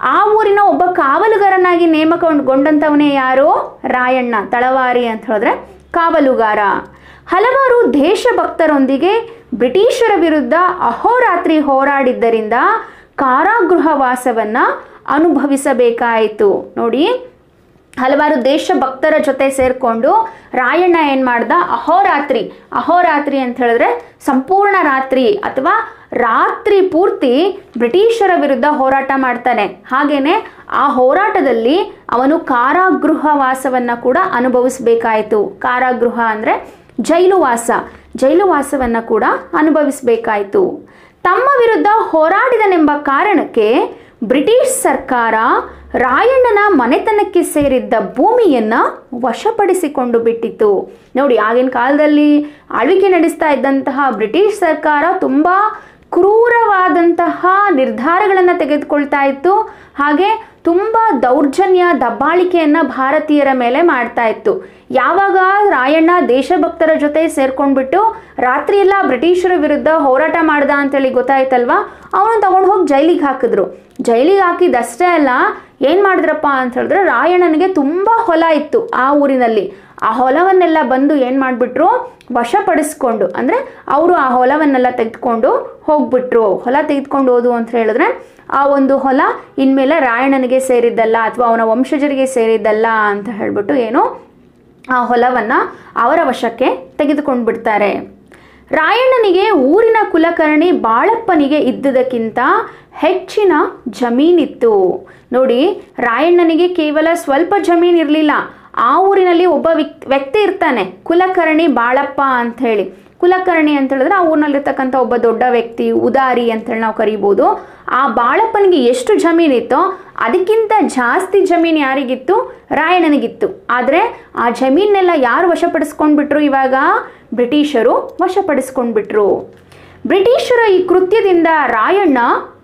ಆ ಊರಿನ ಒಬ್ಬ ಕಾವಲುಗಾರನಾಗಿ ನೇಮಕಗೊಂಡಂಥವನೇ ಯಾರು? ರಾಯಣ್ಣ, ತಳವಾರಿ ಅಂತ ಹೇಳಿದ್ರೆ ಕಾವಲುಗಾರ. ಹಲವಾರು ದೇಶಭಕ್ತರೊಂದಿಗೆ ಬ್ರಿಟಿಷರ ವಿರುದ್ಧ ಅಹೋರಾತ್ರಿ ಹೋರಾಡಿದ್ದರಿಂದ ಕಾರಾಗೃಹವಾಸವನ್ನು ಅನುಭವಿಸಬೇಕಾಯಿತು. ನೋಡಿ ಹಲವಾರು ದೇಶ ಭಕ್ತರ ಜೊತೆ ಸೇರಿಕೊಂಡು ರಾಯಣ್ಣ ಏನು ಮಾಡ್ದ? ಅಹೋರಾತ್ರಿ ಅಹೋರಾತ್ರಿ ಅಂತ ಹೇಳಿದ್ರೆ ಸಂಪೂರ್ಣ ರಾತ್ರಿ ಅಥವಾ ರಾತ್ರಿ ಪೂರ್ತಿ ಬ್ರಿಟಿಷರ ವಿರುದ್ಧ ಹೋರಾಟ ಮಾಡ್ತಾನೆ. ಹಾಗೇನೆ ಆ ಹೋರಾಟದಲ್ಲಿ ಅವನು ಕಾರಾಗೃಹ ವಾಸವನ್ನು ಕೂಡ ಅನುಭವಿಸಬೇಕಾಯಿತು. ಕಾರಾಗೃಹ ಅಂದರೆ ಜೈಲುವಾಸ ಜೈಲುವಾಸವನ್ನು ಕೂಡ ಅನುಭವಿಸಬೇಕಾಯಿತು. ತಮ್ಮ ವಿರುದ್ಧ ಹೋರಾಡಿದನೆಂಬ ಕಾರಣಕ್ಕೆ ಬ್ರಿಟಿಷ್ ಸರ್ಕಾರ ರಾಯಣ್ಣನ ಮನೆತನಕ್ಕೆ ಸೇರಿದ್ದ ಭೂಮಿಯನ್ನ ವಶಪಡಿಸಿಕೊಂಡು ಬಿಟ್ಟಿತ್ತು. ನೋಡಿ, ಆಗಿನ ಕಾಲದಲ್ಲಿ ಆಳ್ವಿಕೆ ನಡೆಸ್ತಾ ಇದ್ದಂತಹ ಬ್ರಿಟಿಷ್ ಸರ್ಕಾರ ತುಂಬ ಕ್ರೂರವಾದಂತಹ ನಿರ್ಧಾರಗಳನ್ನು ತೆಗೆದುಕೊಳ್ತಾ ಇತ್ತು. ಹಾಗೆ ತುಂಬ ದೌರ್ಜನ್ಯ ದಬ್ಬಾಳಿಕೆಯನ್ನು ಭಾರತೀಯರ ಮೇಲೆ ಮಾಡ್ತಾ ಇತ್ತು. ಯಾವಾಗ ರಾಯಣ್ಣ ದೇಶಭಕ್ತರ ಜೊತೆ ಸೇರ್ಕೊಂಡ್ಬಿಟ್ಟು ರಾತ್ರಿ ಎಲ್ಲ ಬ್ರಿಟಿಷರ ವಿರುದ್ಧ ಹೋರಾಟ ಮಾಡ್ದ ಅಂತೇಳಿ ಗೊತ್ತಾಯ್ತಲ್ವಾ? ಅವನು ತಗೊಂಡು ಹೋಗಿ ಜೈಲಿಗೆ ಹಾಕಿದ್ರು. ಜೈಲಿಗೆ ಹಾಕಿದಷ್ಟೇ ಅಲ್ಲ, ಏನು ಮಾಡಿದ್ರಪ್ಪ ಅಂತ ಹೇಳಿದ್ರೆ ರಾಯಣ್ಣನಿಗೆ ತುಂಬ ಹೊಲ ಇತ್ತು ಆ ಊರಿನಲ್ಲಿ. ಆ ಹೊಲವನ್ನೆಲ್ಲ ಬಂದು ಏನು ಮಾಡ್ಬಿಟ್ರು? ವಶಪಡಿಸ್ಕೊಂಡು, ಅಂದರೆ ಅವರು ಆ ಹೊಲವನ್ನೆಲ್ಲ ತೆಗೆದುಕೊಂಡು ಹೋಗ್ಬಿಟ್ರು. ಹೊಲ ತೆಗೆದುಕೊಂಡು ಹೋದು ಅಂತ ಹೇಳಿದ್ರೆ ಆ ಒಂದು ಹೊಲ ಇನ್ಮೇಲೆ ರಾಯಣ್ಣನಿಗೆ ಸೇರಿದ್ದಲ್ಲ ಅಥವಾ ಅವನ ವಂಶಜರಿಗೆ ಸೇರಿದ್ದಲ್ಲ ಅಂತ ಹೇಳ್ಬಿಟ್ಟು ಏನು ಆ ಹೊಲವನ್ನು ಅವರ ವಶಕ್ಕೆ ತೆಗೆದುಕೊಂಡು ಬಿಡ್ತಾರೆ ರಾಯಣ್ಣನಿಗೆ ಊರಿನ ಕುಲಕರ್ಣಿ ಬಾಳಪ್ಪನಿಗೆ ಇದ್ದುದಕ್ಕಿಂತ ಹೆಚ್ಚಿನ ಜಮೀನಿತ್ತು. ನೋಡಿ, ರಾಯಣ್ಣನಿಗೆ ಕೇವಲ ಸ್ವಲ್ಪ ಜಮೀನು ಇರಲಿಲ್ಲ. ಆ ಊರಿನಲ್ಲಿ ಒಬ್ಬ ವ್ಯಕ್ತಿ ಇರ್ತಾನೆ, ಕುಲಕರ್ಣಿ ಬಾಳಪ್ಪ ಅಂತ ಹೇಳಿ ಕುಲಕರ್ಣಿ ಅಂತ ಹೇಳಿದ್ರೆ ಆ ಊರಿನಲ್ಲಿರ್ತಕ್ಕಂಥ ಒಬ್ಬ ದೊಡ್ಡ ವ್ಯಕ್ತಿ, ಉದಾರಿ ಅಂತೇಳಿ ನಾವು ಕರಿಬೋದು. ಆ ಬಾಳಪ್ಪನಿಗೆ ಎಷ್ಟು ಜಮೀನಿತ್ತೋ ಅದಕ್ಕಿಂತ ಜಾಸ್ತಿ ಜಮೀನು ಯಾರಿಗಿತ್ತು? ರಾಯಣ್ಣನಿಗಿತ್ತು ಆದರೆ ಆ ಜಮೀನೆಲ್ಲ ಯಾರು ವಶಪಡಿಸ್ಕೊಂಡ್ಬಿಟ್ರು ಇವಾಗ? ಬ್ರಿಟಿಷರು ವಶಪಡಿಸ್ಕೊಂಡ್ಬಿಟ್ರು. ಬ್ರಿಟಿಷರ ಈ ಕೃತ್ಯದಿಂದ ರಾಯಣ್ಣ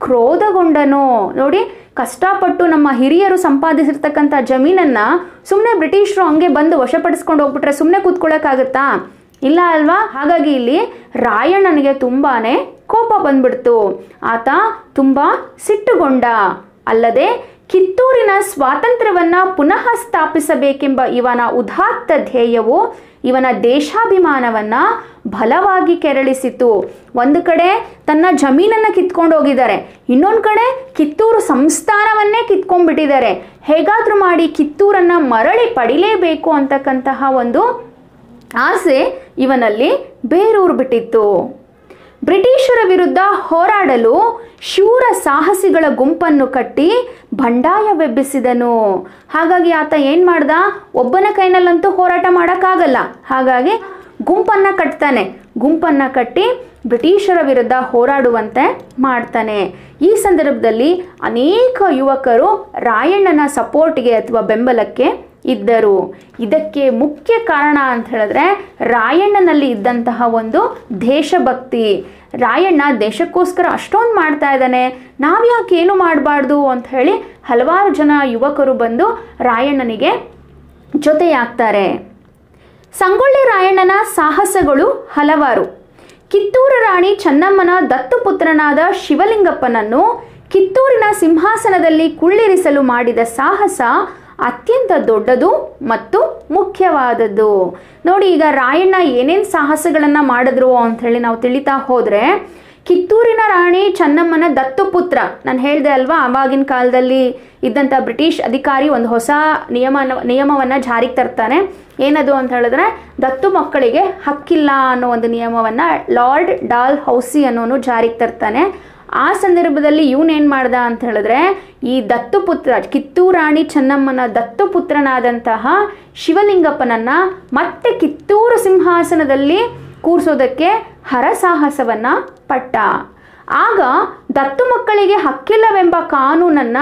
ಕ್ರೋಧಗೊಂಡನು. ನೋಡಿ, ಕಷ್ಟಪಟ್ಟು ನಮ್ಮ ಹಿರಿಯರು ಸಂಪಾದಿಸಿರ್ತಕ್ಕಂಥ ಜಮೀನನ್ನ ಸುಮ್ಮನೆ ಬ್ರಿಟಿಷರು ಹಂಗೆ ಬಂದು ವಶಪಡಿಸ್ಕೊಂಡು ಹೋಗ್ಬಿಟ್ರೆ ಸುಮ್ಮನೆ ಕೂತ್ಕೊಳ್ಳೋಕ್ಕಾಗತ್ತಾ ಇಲ್ಲ ಅಲ್ವಾ? ಹಾಗಾಗಿ ಇಲ್ಲಿ ರಾಯಣ್ಣನಿಗೆ ತುಂಬಾನೇ ಕೋಪ ಬಂದ್ಬಿಡ್ತು. ಆತ ತುಂಬ ಸಿಟ್ಟುಗೊಂಡ. ಅಲ್ಲದೆ ಕಿತ್ತೂರಿನ ಸ್ವಾತಂತ್ರ್ಯವನ್ನ ಪುನಃ ಸ್ಥಾಪಿಸಬೇಕೆಂಬ ಇವನ ಉದಾತ್ತ ಧ್ಯೇಯವು ಇವನ ದೇಶಾಭಿಮಾನವನ್ನ ಬಲವಾಗಿ ಕೆರಳಿಸಿತು. ಒಂದು ಕಡೆ ತನ್ನ ಜಮೀನನ್ನ ಕಿತ್ಕೊಂಡು ಹೋಗಿದ್ದಾರೆ ಇನ್ನೊಂದು ಕಡೆ ಕಿತ್ತೂರು ಸಂಸ್ಥಾನವನ್ನೇ ಕಿತ್ಕೊಂಡ್ಬಿಟ್ಟಿದ್ದಾರೆ. ಹೇಗಾದ್ರೂ ಮಾಡಿ ಕಿತ್ತೂರನ್ನ ಮರಳಿ ಪಡಿಲೇಬೇಕು ಅಂತಕ್ಕಂತಹ ಒಂದು ಆಸೆ ಇವನಲ್ಲಿ ಬೇರೂರು ಬಿಟ್ಟಿತ್ತು. ಬ್ರಿಟಿಷರ ವಿರುದ್ಧ ಹೋರಾಡಲು ಶೂರ ಸಾಹಸಿಗಳ ಗುಂಪನ್ನು ಕಟ್ಟಿ ಬಂಡಾಯವೆಬ್ಬಿಸಿದನು. ಹಾಗಾಗಿ ಆತ ಏನು ಮಾಡ್ದ? ಒಬ್ಬನ ಕೈನಲ್ಲಂತೂ ಹೋರಾಟ ಮಾಡೋಕ್ಕಾಗಲ್ಲ. ಹಾಗಾಗಿ ಗುಂಪನ್ನು ಕಟ್ತಾನೆ. ಗುಂಪನ್ನು ಕಟ್ಟಿ ಬ್ರಿಟಿಷರ ವಿರುದ್ಧ ಹೋರಾಡುವಂತೆ ಮಾಡ್ತಾನೆ. ಈ ಸಂದರ್ಭದಲ್ಲಿ ಅನೇಕ ಯುವಕರು ರಾಯಣ್ಣನ ಸಪೋರ್ಟ್ಗೆ ಅಥವಾ ಬೆಂಬಲಕ್ಕೆ ಇದ್ದರು. ಇದಕ್ಕೆ ಮುಖ್ಯ ಕಾರಣ ಅಂತ ಹೇಳಿದ್ರೆ ರಾಯಣ್ಣನಲ್ಲಿ ಇದ್ದಂತಹ ಒಂದು ದೇಶಭಕ್ತಿ. ರಾಯಣ್ಣ ದೇಶಕ್ಕೋಸ್ಕರ ಅಷ್ಟೊಂದು ಮಾಡ್ತಾ ಇದ್ದಾನೆ. ನಾವ್ಯಾಕೆ ಏನು ಮಾಡಬಾರ್ದು ಅಂತ ಹೇಳಿ ಹಲವಾರು ಜನ ಯುವಕರು ಬಂದು ರಾಯಣ್ಣನಿಗೆ ಜೊತೆಯಾಗ್ತಾರೆ. ಸಂಗೊಳ್ಳಿ ರಾಯಣ್ಣನ ಸಾಹಸಗಳು ಹಲವಾರು. ಕಿತ್ತೂರು ರಾಣಿ ಚೆನ್ನಮ್ಮನ ದತ್ತುಪುತ್ರನಾದ ಶಿವಲಿಂಗಪ್ಪನನ್ನು ಕಿತ್ತೂರಿನ ಸಿಂಹಾಸನದಲ್ಲಿ ಕುಳ್ಳಿರಿಸಲು ಮಾಡಿದ ಸಾಹಸ ಅತ್ಯಂತ ದೊಡ್ಡದು ಮತ್ತು ಮುಖ್ಯವಾದದ್ದು. ನೋಡಿ, ಈಗ ರಾಯಣ್ಣ ಏನೇನು ಸಾಹಸಗಳನ್ನು ಮಾಡಿದ್ರು ಅಂತ ಹೇಳಿ ನಾವು ತಿಳಿತಾ ಹೋದರೆ, ಕಿತ್ತೂರಿನ ರಾಣಿ ಚೆನ್ನಮ್ಮನ ದತ್ತುಪುತ್ರ. ನಾನು ಹೇಳಿದೆ ಅಲ್ವಾ ಆವಾಗಿನ ಕಾಲದಲ್ಲಿ ಇದ್ದಂಥ ಬ್ರಿಟಿಷ್ ಅಧಿಕಾರಿ ಒಂದು ಹೊಸ ನಿಯಮ ನಿಯಮವನ್ನು ಜಾರಿಗೆ ತರ್ತಾನೆ. ಏನದು ಅಂತ ಹೇಳಿದ್ರೆ, ದತ್ತು ಮಕ್ಕಳಿಗೆ ಹಕ್ಕಿಲ್ಲ ಅನ್ನೋ ಒಂದು ನಿಯಮವನ್ನು ಲಾರ್ಡ್ ಡಾಲ್ ಹೌಸಿ ಅನ್ನೋನು ಜಾರಿಗೆ ತರ್ತಾನೆ. ಆ ಸಂದರ್ಭದಲ್ಲಿ ಇವನೇನು ಮಾಡ್ದ ಅಂತ ಹೇಳಿದ್ರೆ, ಈ ದತ್ತುಪುತ್ರ ಕಿತ್ತೂರು ರಾಣಿ ಚೆನ್ನಮ್ಮನ ದತ್ತುಪುತ್ರನಾದಂತಹ ಶಿವಲಿಂಗಪ್ಪನನ್ನ ಮತ್ತೆ ಕಿತ್ತೂರು ಸಿಂಹಾಸನದಲ್ಲಿ ಕೂರಿಸೋದಕ್ಕೆ ಹರಸಾಹಸವನ್ನ ಪಟ್ಟ. ಆಗ ದತ್ತು ಮಕ್ಕಳಿಗೆ ಹಕ್ಕಿಲ್ಲವೆಂಬ ಕಾನೂನನ್ನ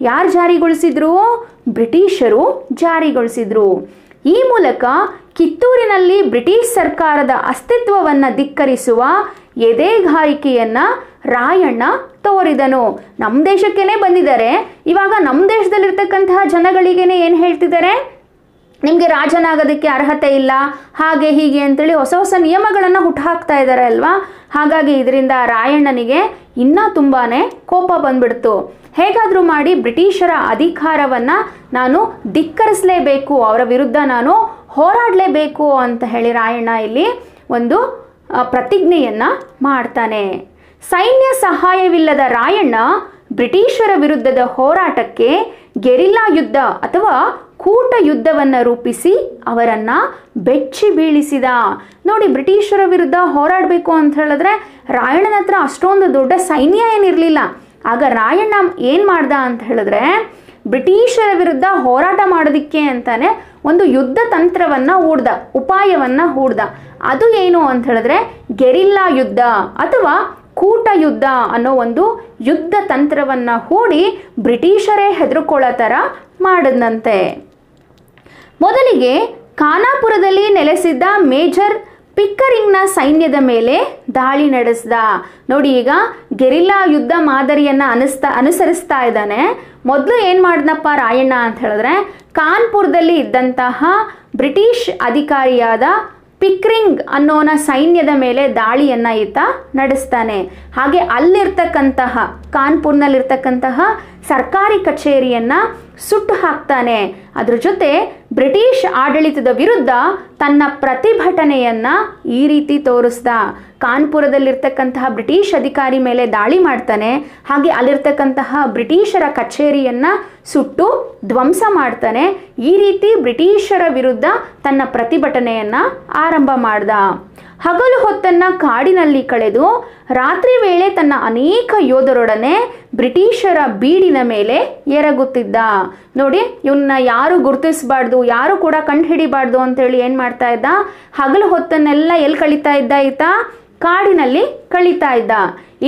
ಯಾರು ಜಾರಿಗೊಳಿಸಿದ್ರು? ಬ್ರಿಟಿಷರು ಜಾರಿಗೊಳಿಸಿದ್ರು. ಈ ಮೂಲಕ ಕಿತ್ತೂರಿನಲ್ಲಿ ಬ್ರಿಟಿಷ್ ಸರ್ಕಾರದ ಅಸ್ತಿತ್ವವನ್ನು ಧಿಕ್ಕರಿಸುವ ಎದೆಗಾರಿಕೆಯನ್ನ ರಾಯಣ್ಣ ತೋರಿದನು. ನಮ್ಮ ದೇಶಕ್ಕೇನೆ ಬಂದಿದ್ದಾರೆ. ಇವಾಗ ನಮ್ಮ ದೇಶದಲ್ಲಿರ್ತಕ್ಕಂತಹ ಜನಗಳಿಗೇನೆ ಏನು ಹೇಳ್ತಿದ್ದಾರೆ? ನಿಮಗೆ ರಾಜನಾಗೋದಕ್ಕೆ ಅರ್ಹತೆ ಇಲ್ಲ. ಹಾಗೆ ಹೀಗೆ ಅಂತೇಳಿ ಹೊಸ ಹೊಸ ನಿಯಮಗಳನ್ನು ಹುಟ್ಟುಹಾಕ್ತಾ ಇದ್ದಾರೆ ಅಲ್ವಾ? ಹಾಗಾಗಿ ಇದರಿಂದ ರಾಯಣ್ಣನಿಗೆ ಇನ್ನೂ ತುಂಬಾ ಕೋಪ ಬಂದ್ಬಿಡ್ತು. ಹೇಗಾದರೂ ಮಾಡಿ ಬ್ರಿಟಿಷರ ಅಧಿಕಾರವನ್ನು ನಾನು ಧಿಕ್ಕರಿಸಲೇಬೇಕು, ಅವರ ವಿರುದ್ಧ ನಾನು ಹೋರಾಡಲೇಬೇಕು ಅಂತ ಹೇಳಿ ರಾಯಣ್ಣ ಇಲ್ಲಿ ಒಂದು ಪ್ರತಿಜ್ಞೆಯನ್ನು ಮಾಡ್ತಾನೆ. ಸೈನ್ಯ ಸಹಾಯವಿಲ್ಲದ ರಾಯಣ್ಣ ಬ್ರಿಟಿಷರ ವಿರುದ್ಧದ ಹೋರಾಟಕ್ಕೆ ಗೆರಿಲ್ಲಾ ಯುದ್ಧ ಅಥವಾ ಕೂಟ ಯುದ್ಧವನ್ನ ರೂಪಿಸಿ ಅವರನ್ನ ಬೆಚ್ಚಿ ಬೀಳಿಸಿದ. ನೋಡಿ, ಬ್ರಿಟಿಷರ ವಿರುದ್ಧ ಹೋರಾಡಬೇಕು ಅಂತ ಹೇಳಿದ್ರೆ ರಾಯಣ್ಣನ ಹತ್ರ ಅಷ್ಟೊಂದು ದೊಡ್ಡ ಸೈನ್ಯ ಏನಿರಲಿಲ್ಲ. ಆಗ ರಾಯಣ್ಣ ಏನು ಮಾಡ್ದ ಅಂತ ಹೇಳಿದ್ರೆ ಬ್ರಿಟಿಷರ ವಿರುದ್ಧ ಹೋರಾಟ ಮಾಡೋದಕ್ಕೆ ಅಂತಾನೆ ಒಂದು ಯುದ್ಧ ತಂತ್ರವನ್ನ ಹೂಡ್ದ, ಉಪಾಯವನ್ನ ಹೂಡ್ದ. ಅದು ಏನು ಅಂತ ಹೇಳಿದ್ರೆ ಗೆರಿಲ್ಲಾ ಯುದ್ಧ ಅಥವಾ ಕೂಟ ಯುದ್ಧ ಅನ್ನೋ ಒಂದು ಯುದ್ಧ ತಂತ್ರವನ್ನ ಹೂಡಿ ಬ್ರಿಟಿಷರೇ ಹೆದರ್ಕೊಳ್ಳೋ ಥರ ಮಾಡಿದ್ನಂತೆ. ಮೊದಲಿಗೆ ಖಾನಾಪುರದಲ್ಲಿ ನೆಲೆಸಿದ್ದ ಮೇಜರ್ ಪಿಕ್ಕರಿಂಗ್ನ ಸೈನ್ಯದ ಮೇಲೆ ದಾಳಿ ನಡೆಸಿದ. ನೋಡಿ ಈಗ ಗೆರಿಲ್ಲಾ ಯುದ್ಧ ಮಾದರಿಯನ್ನ ಅನಿಸ್ತಾ, ಅನುಸರಿಸ್ತಾ ಇದ್ದಾನೆ. ಮೊದಲು ಏನು ಮಾಡಿದ್ನಪ್ಪ ರಾಯಣ್ಣ ಅಂತ ಹೇಳಿದ್ರೆ ಕಾನ್ಪುರದಲ್ಲಿ ಇದ್ದಂತಹ ಬ್ರಿಟಿಷ್ ಅಧಿಕಾರಿಯಾದ ಪಿಕ್ರಿಂಗ್ ಅನ್ನೋನ ಸೈನ್ಯದ ಮೇಲೆ ದಾಳಿಯನ್ನ ಈತ ನಡೆಸ್ತಾನೆ. ಹಾಗೆ ಅಲ್ಲಿರ್ತಕ್ಕಂತಹ ಕಾನ್ಪುರ್ನಲ್ಲಿರ್ತಕ್ಕಂತಹ ಸರ್ಕಾರಿ ಕಚೇರಿಯನ್ನ ಸುಟ್ಟು ಹಾಕ್ತಾನೆ. ಅದ್ರ ಜೊತೆ ಬ್ರಿಟಿಷ್ ಆಡಳಿತದ ವಿರುದ್ಧ ತನ್ನ ಪ್ರತಿಭಟನೆಯನ್ನ ಈ ರೀತಿ ತೋರಿಸ್ದ. ಕಾನ್ಪುರದಲ್ಲಿರ್ತಕ್ಕಂತಹ ಬ್ರಿಟಿಷ್ ಅಧಿಕಾರಿ ಮೇಲೆ ದಾಳಿ ಮಾಡ್ತಾನೆ. ಹಾಗೆ ಅಲ್ಲಿರ್ತಕ್ಕಂತಹ ಬ್ರಿಟಿಷರ ಕಚೇರಿಯನ್ನ ಸುಟ್ಟು ಧ್ವಂಸ ಮಾಡ್ತಾನೆ. ಈ ರೀತಿ ಬ್ರಿಟಿಷರ ವಿರುದ್ಧ ತನ್ನ ಪ್ರತಿಭಟನೆಯನ್ನ ಆರಂಭ ಮಾಡ್ದ. ಹಗಲು ಹೊತ್ತನ್ನ ಕಾಡಿನಲ್ಲಿ ಕಳೆದು ರಾತ್ರಿ ವೇಳೆ ತನ್ನ ಅನೇಕ ಯೋಧರೊಡನೆ ಬ್ರಿಟಿಷರ ಬೀಡಿನ ಮೇಲೆ ಎರಗುತ್ತಿದ್ದ. ನೋಡಿ ಇವನ್ನ ಯಾರು ಗುರುತಿಸಬಾರ್ದು, ಯಾರು ಕೂಡ ಕಂಡು ಹಿಡಿಬಾರ್ದು ಅಂತೇಳಿ ಏನು ಮಾಡ್ತಾ ಇದ್ದ? ಹಗಲು ಹೊತ್ತನ್ನೆಲ್ಲ ಎಲ್ಲಿ ಕಳೀತಾ ಇದ್ದ ಈತ? ಕಾಡಿನಲ್ಲಿ ಕಳೀತಾ ಇದ್ದ.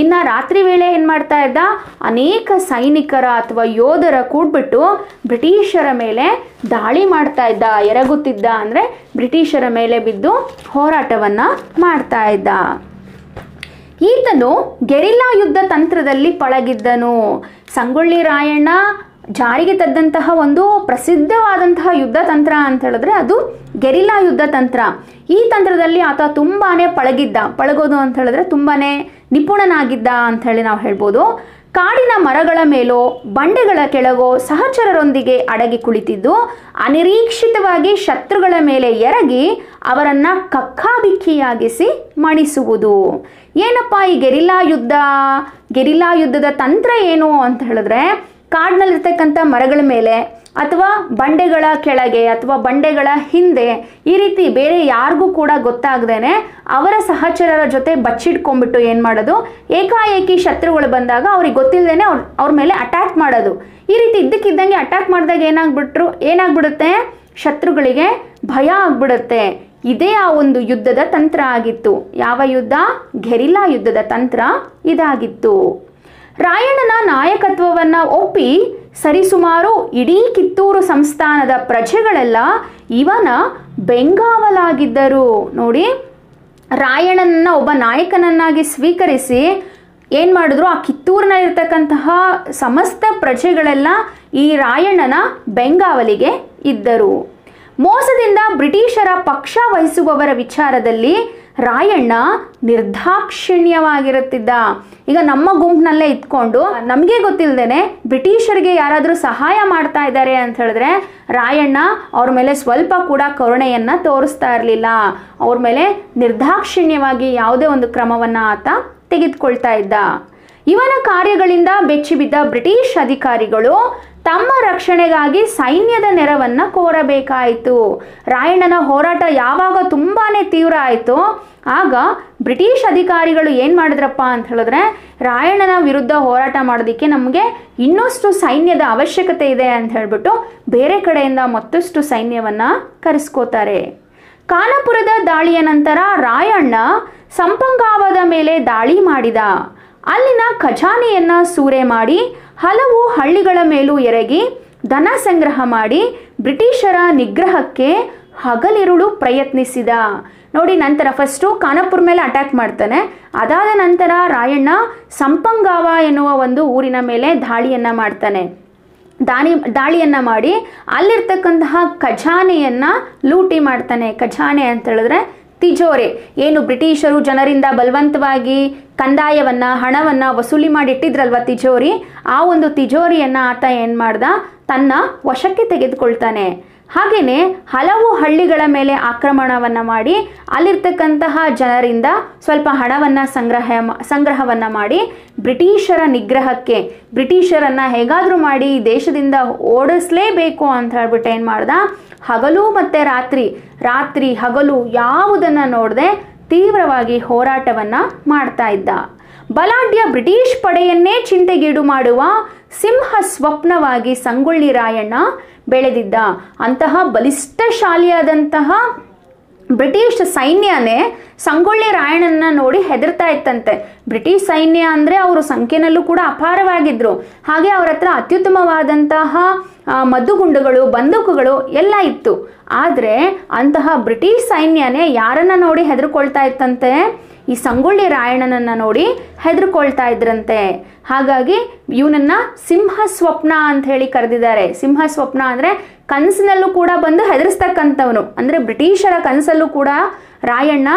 ಇನ್ನು ರಾತ್ರಿ ವೇಳೆ ಏನು ಮಾಡ್ತಾ ಇದ್ದ? ಅನೇಕ ಸೈನಿಕರ ಅಥವಾ ಯೋಧರ ಕೂಡ್ಬಿಟ್ಟು ಬ್ರಿಟಿಷರ ಮೇಲೆ ದಾಳಿ ಮಾಡ್ತಾ ಇದ್ದ, ಎರಗುತ್ತಿದ್ದ. ಅಂದರೆ ಬ್ರಿಟಿಷರ ಮೇಲೆ ಬಿದ್ದು ಹೋರಾಟವನ್ನು ಮಾಡ್ತಾ ಇದ್ದ. ಈತನು ಗೆರಿಲ್ಲಾ ಯುದ್ಧ ತಂತ್ರದಲ್ಲಿ ಪಳಗಿದ್ದನು. ಸಂಗೊಳ್ಳಿ ರಾಯಣ್ಣ ಜಾರಿಗೆ ತದ್ದಂತಹ ಒಂದು ಪ್ರಸಿದ್ಧವಾದಂತಹ ಯುದ್ಧ ತಂತ್ರ ಅಂತ ಹೇಳಿದ್ರೆ ಅದು ಗೆರಿಲ್ಲಾ ಯುದ್ಧ ತಂತ್ರ. ಈ ತಂತ್ರದಲ್ಲಿ ಆತ ತುಂಬಾನೇ ಪಳಗಿದ್ದ. ಪಳಗೋದು ಅಂತ ಹೇಳಿದ್ರೆ ತುಂಬಾನೇ ನಿಪುಣನಾಗಿದ್ದ ಅಂತ ಹೇಳಿ ನಾವು ಹೇಳ್ಬೋದು. ಕಾಡಿನ ಮರಗಳ ಮೇಲೋ ಬಂಡೆಗಳ ಕೆಳಗೋ ಸಹಚರರೊಂದಿಗೆ ಅಡಗಿ ಕುಳಿತಿದ್ದು, ಅನಿರೀಕ್ಷಿತವಾಗಿ ಶತ್ರುಗಳ ಮೇಲೆ ಎರಗಿ ಅವರನ್ನ ಕಕ್ಕಾಬಿಕ್ಕಿಯಾಗಿಸಿ ಮಣಿಸುವುದು. ಏನಪ್ಪ ಈ ಗೆರಿಲ್ಲಾ ಯುದ್ಧ? ಗೆರಿಲ್ಲಾ ಯುದ್ಧದ ತಂತ್ರ ಏನು ಅಂತ ಹೇಳಿದ್ರೆ ಕಾಡಿನಲ್ಲಿರ್ತಕ್ಕಂಥ ಮರಗಳ ಮೇಲೆ ಅಥವಾ ಬಂಡೆಗಳ ಕೆಳಗೆ ಅಥವಾ ಬಂಡೆಗಳ ಹಿಂದೆ ಈ ರೀತಿ ಬೇರೆ ಯಾರಿಗೂ ಕೂಡ ಗೊತ್ತಾಗ್ದೇನೆ ಅವರ ಸಹಚರರ ಜೊತೆ ಬಚ್ಚಿಟ್ಕೊಂಡ್ಬಿಟ್ಟು ಏನು ಮಾಡೋದು? ಏಕಾಏಕಿ ಶತ್ರುಗಳು ಬಂದಾಗ ಅವ್ರಿಗೆ ಗೊತ್ತಿಲ್ಲದೇನೆ ಅವ್ರ ಅವ್ರ ಮೇಲೆ ಅಟ್ಯಾಕ್ ಮಾಡೋದು. ಈ ರೀತಿ ಇದ್ದಕ್ಕಿದ್ದಂಗೆ ಅಟ್ಯಾಕ್ ಮಾಡಿದಾಗ ಏನಾಗ್ಬಿಟ್ರು? ಏನಾಗ್ಬಿಡುತ್ತೆ? ಶತ್ರುಗಳಿಗೆ ಭಯ ಆಗ್ಬಿಡುತ್ತೆ. ಇದೇ ಆ ಒಂದು ಯುದ್ಧದ ತಂತ್ರ ಆಗಿತ್ತು. ಯಾವ ಯುದ್ಧ? ಘೆರಿಲ್ಲಾ ಯುದ್ಧದ ತಂತ್ರ ಇದಾಗಿತ್ತು. ರಾಯಣ್ಣನ ನಾಯಕತ್ವವನ್ನ ಒಪ್ಪಿ ಸರಿಸುಮಾರು ಇಡೀ ಕಿತ್ತೂರು ಸಂಸ್ಥಾನದ ಪ್ರಜೆಗಳೆಲ್ಲ ಇವನ ಬೆಂಗಾವಲಾಗಿದ್ದರು. ನೋಡಿ ರಾಯಣ್ಣನ ಒಬ್ಬ ನಾಯಕನನ್ನಾಗಿ ಸ್ವೀಕರಿಸಿ ಏನು ಮಾಡಿದ್ರು? ಆ ಕಿತ್ತೂರಿನಲ್ಲಿರ್ತಕ್ಕಂತಹ ಸಮಸ್ತ ಪ್ರಜೆಗಳೆಲ್ಲ ಈ ರಾಯಣ್ಣನ ಬೆಂಗಾವಲಿಗೆ ಇದ್ದರು. ಮೋಸದಿಂದ ಬ್ರಿಟಿಷರ ಪಕ್ಷ ವಹಿಸುವವರ ವಿಚಾರದಲ್ಲಿ ರಾಯಣ್ಣ ನಿರ್ದಾಕ್ಷಿಣ್ಯವಾಗಿರುತ್ತಿದ್ದ ಈಗ ನಮ್ಮ ಗುಂಪಿನಲ್ಲೇ ಇದ್ಕೊಂಡು ನಮಗೆ ಗೊತ್ತಿಲ್ಲದೇನೆ ಬ್ರಿಟಿಷರಿಗೆ ಯಾರಾದರೂ ಸಹಾಯ ಮಾಡ್ತಾ ಇದ್ದಾರೆ ಅಂತ ಹೇಳಿದ್ರೆ ರಾಯಣ್ಣ ಅವ್ರ ಮೇಲೆ ಸ್ವಲ್ಪ ಕೂಡ ಕರುಣೆಯನ್ನು ತೋರಿಸ್ತಾ ಇರಲಿಲ್ಲ. ಅವ್ರ ಮೇಲೆ ನಿರ್ದಾಕ್ಷಿಣ್ಯವಾಗಿ ಯಾವುದೇ ಒಂದು ಕ್ರಮವನ್ನು ಆತ ತೆಗೆದುಕೊಳ್ತಾ ಇದ್ದ. ಇವನ ಕಾರ್ಯಗಳಿಂದ ಬೆಚ್ಚಿಬಿದ್ದ ಬ್ರಿಟಿಷ್ ಅಧಿಕಾರಿಗಳು ತಮ್ಮ ರಕ್ಷಣೆಗಾಗಿ ಸೈನ್ಯದ ನೆರವನ್ನ ಕೋರಬೇಕಾಯಿತು. ರಾಯಣ್ಣನ ಹೋರಾಟ ಯಾವಾಗ ತುಂಬಾನೇ ತೀವ್ರ ಆಯಿತು, ಆಗ ಬ್ರಿಟಿಷ್ ಅಧಿಕಾರಿಗಳು ಏನು ಮಾಡಿದ್ರಪ್ಪ ಅಂತ ಹೇಳಿದ್ರೆ, ರಾಯಣ್ಣನ ವಿರುದ್ಧ ಹೋರಾಟ ಮಾಡೋದಕ್ಕೆ ನಮಗೆ ಇನ್ನಷ್ಟು ಸೈನ್ಯದ ಅವಶ್ಯಕತೆ ಇದೆ ಅಂತ ಹೇಳ್ಬಿಟ್ಟು ಬೇರೆ ಕಡೆಯಿಂದ ಮತ್ತಷ್ಟು ಸೈನ್ಯವನ್ನ ಕರೆಸ್ಕೋತಾರೆ. ಕಾನಪುರದ ದಾಳಿಯ ನಂತರ ರಾಯಣ್ಣ ಸಂಪಂಗಾವದ ಮೇಲೆ ದಾಳಿ ಮಾಡಿದ. ಅಲ್ಲಿನ ಖಜಾನೆಯನ್ನ ಸೂರೆ ಮಾಡಿ, ಹಲವು ಹಳ್ಳಿಗಳ ಮೇಲೂ ಎರಗಿ ಧನ ಸಂಗ್ರಹ ಮಾಡಿ ಬ್ರಿಟಿಷರ ನಿಗ್ರಹಕ್ಕೆ ಹಗಲಿರುಳು ಪ್ರಯತ್ನಿಸಿದ. ನೋಡಿ, ನಂತರ ಫಸ್ಟು ಖಾನಾಪುರ ಮೇಲೆ ಅಟ್ಯಾಕ್ ಮಾಡ್ತಾನೆ. ಅದಾದ ನಂತರ ರಾಯಣ್ಣ ಸಂಪಂಗಾವ ಎನ್ನುವ ಒಂದು ಊರಿನ ಮೇಲೆ ದಾಳಿಯನ್ನ ಮಾಡ್ತಾನೆ. ದಾಳಿ ದಾಳಿಯನ್ನ ಮಾಡಿ ಅಲ್ಲಿರ್ತಕ್ಕಂತಹ ಖಜಾನೆಯನ್ನು ಲೂಟಿ ಮಾಡ್ತಾನೆ. ಖಜಾನೆ ಅಂತ ಹೇಳಿದ್ರೆ ತಿಜೋರೆ. ಏನು ಬ್ರಿಟಿಷರು ಜನರಿಂದ ಬಲವಂತವಾಗಿ ಕಂದಾಯವನ್ನ, ಹಣವನ್ನ ವಸೂಲಿ ಮಾಡಿಟ್ಟಿದ್ರಲ್ವ ತಿಜೋರಿ? ಆ ಒಂದು ತಿಜೋರಿಯನ್ನ ಆತ ಏನ್ ಮಾಡ್ದ ತನ್ನ ವಶಕ್ಕೆ ತೆಗೆದುಕೊಳ್ತಾನೆ. ಹಾಗೆಯೇ ಹಲವು ಹಳ್ಳಿಗಳ ಮೇಲೆ ಆಕ್ರಮಣವನ್ನು ಮಾಡಿ ಅಲ್ಲಿರ್ತಕ್ಕಂತಹ ಜನರಿಂದ ಸ್ವಲ್ಪ ಹಣವನ್ನು ಸಂಗ್ರಹ ಸಂಗ್ರಹವನ್ನು ಮಾಡಿ ಬ್ರಿಟಿಷರ ನಿಗ್ರಹಕ್ಕೆ ಬ್ರಿಟಿಷರನ್ನು ಹೇಗಾದರೂ ಮಾಡಿ ದೇಶದಿಂದ ಓಡಿಸಲೇಬೇಕು ಅಂತ ಹೇಳ್ಬಿಟ್ಟು ಏನು ಮಾಡ್ದ? ಹಗಲು ಮತ್ತು ರಾತ್ರಿ ರಾತ್ರಿ ಹಗಲು ಯಾವುದನ್ನು ನೋಡದೆ ತೀವ್ರವಾಗಿ ಹೋರಾಟವನ್ನು ಮಾಡ್ತಾ ಇದ್ದ. ಬಲಾಢ್ಯ ಬ್ರಿಟಿಷ್ ಪಡೆಯನ್ನೇ ಚಿಂತೆಗೀಡು ಮಾಡುವ ಸಿಂಹ ಸ್ವಪ್ನವಾಗಿ ಸಂಗೊಳ್ಳಿ ರಾಯಣ್ಣ ಬೆಳೆದಿದ್ದ ಅಂತಹ ಬಲಿಷ್ಠಶಾಲಿಯಾದಂತಹ ಬ್ರಿಟಿಷ್ ಸೈನ್ಯನೇ ಸಂಗೊಳ್ಳಿ ರಾಯಣ್ಣನ ನೋಡಿ ಹೆದರ್ತಾ ಇತ್ತಂತೆ. ಬ್ರಿಟಿಷ್ ಸೈನ್ಯ ಅಂದರೆ ಅವರು ಸಂಖ್ಯೆನಲ್ಲೂ ಕೂಡ ಅಪಾರವಾಗಿದ್ದರು ಹಾಗೆ ಅವರ ಹತ್ರ ಅತ್ಯುತ್ತಮವಾದಂತಹ ಮದ್ದುಗುಂಡುಗಳು, ಬಂದೂಕುಗಳು ಎಲ್ಲ ಇತ್ತು. ಆದರೆ ಅಂತಹ ಬ್ರಿಟಿಷ್ ಸೈನ್ಯನೇ ಯಾರನ್ನ ನೋಡಿ ಹೆದರ್ಕೊಳ್ತಾ ಇತ್ತಂತೆ? ಈ ಸಂಗೊಳ್ಳಿ ರಾಯಣ್ಣನನ್ನ ನೋಡಿ ಹೆದರ್ಕೊಳ್ತಾ ಇದ್ರಂತೆ. ಹಾಗಾಗಿ ಇವನನ್ನ ಸಿಂಹ ಸ್ವಪ್ನ ಅಂತ ಹೇಳಿ ಕರೆದಿದ್ದಾರೆ. ಸಿಂಹ ಸ್ವಪ್ನ ಅಂದರೆ ಕನಸಿನಲ್ಲೂ ಕೂಡ ಬಂದು ಹೆದರಿಸ್ತಕ್ಕಂಥವನು. ಅಂದರೆ ಬ್ರಿಟಿಷರ ಕನಸಲ್ಲೂ ಕೂಡ ರಾಯಣ್ಣ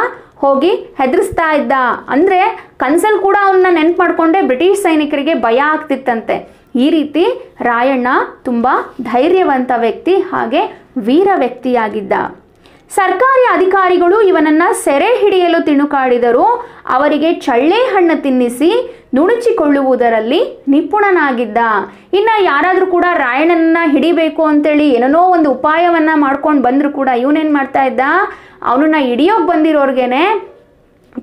ಹೋಗಿ ಹೆದರಿಸ್ತಾ ಇದ್ದ. ಅಂದರೆ ಕನಸಲ್ಲಿ ಕೂಡ ಅವನ್ನ ನೆನ್ಪು ಮಾಡಿಕೊಂಡೆ ಬ್ರಿಟಿಷ್ ಸೈನಿಕರಿಗೆ ಭಯ ಆಗ್ತಿತ್ತಂತೆ. ಈ ರೀತಿ ರಾಯಣ್ಣ ತುಂಬ ಧೈರ್ಯವಂತ ವ್ಯಕ್ತಿ ಹಾಗೆ ವೀರ ವ್ಯಕ್ತಿಯಾಗಿದ್ದ. ಸರ್ಕಾರಿ ಅಧಿಕಾರಿಗಳು ಇವನನ್ನ ಸೆರೆ ಹಿಡಿಯಲು ತಿಣುಕಾಡಿದರು ಅವರಿಗೆ ಚಳ್ಳೆ ಹಣ್ಣು ತಿನ್ನಿಸಿ ನುಣುಚಿಕೊಳ್ಳುವುದರಲ್ಲಿ ನಿಪುಣನಾಗಿದ್ದ. ಇನ್ನ ಯಾರಾದರೂ ಕೂಡ ರಾಯಣ್ಣನ ಹಿಡಿಬೇಕು ಅಂತೇಳಿ ಏನೇನೋ ಒಂದು ಉಪಾಯವನ್ನ ಮಾಡ್ಕೊಂಡು ಬಂದ್ರು ಕೂಡ ಇವನೇನ್ ಮಾಡ್ತಾ ಇದ್ದ? ಅವನನ್ನ ಹಿಡಿಯೋಕ್ ಬಂದಿರೋರ್ಗೆನೆ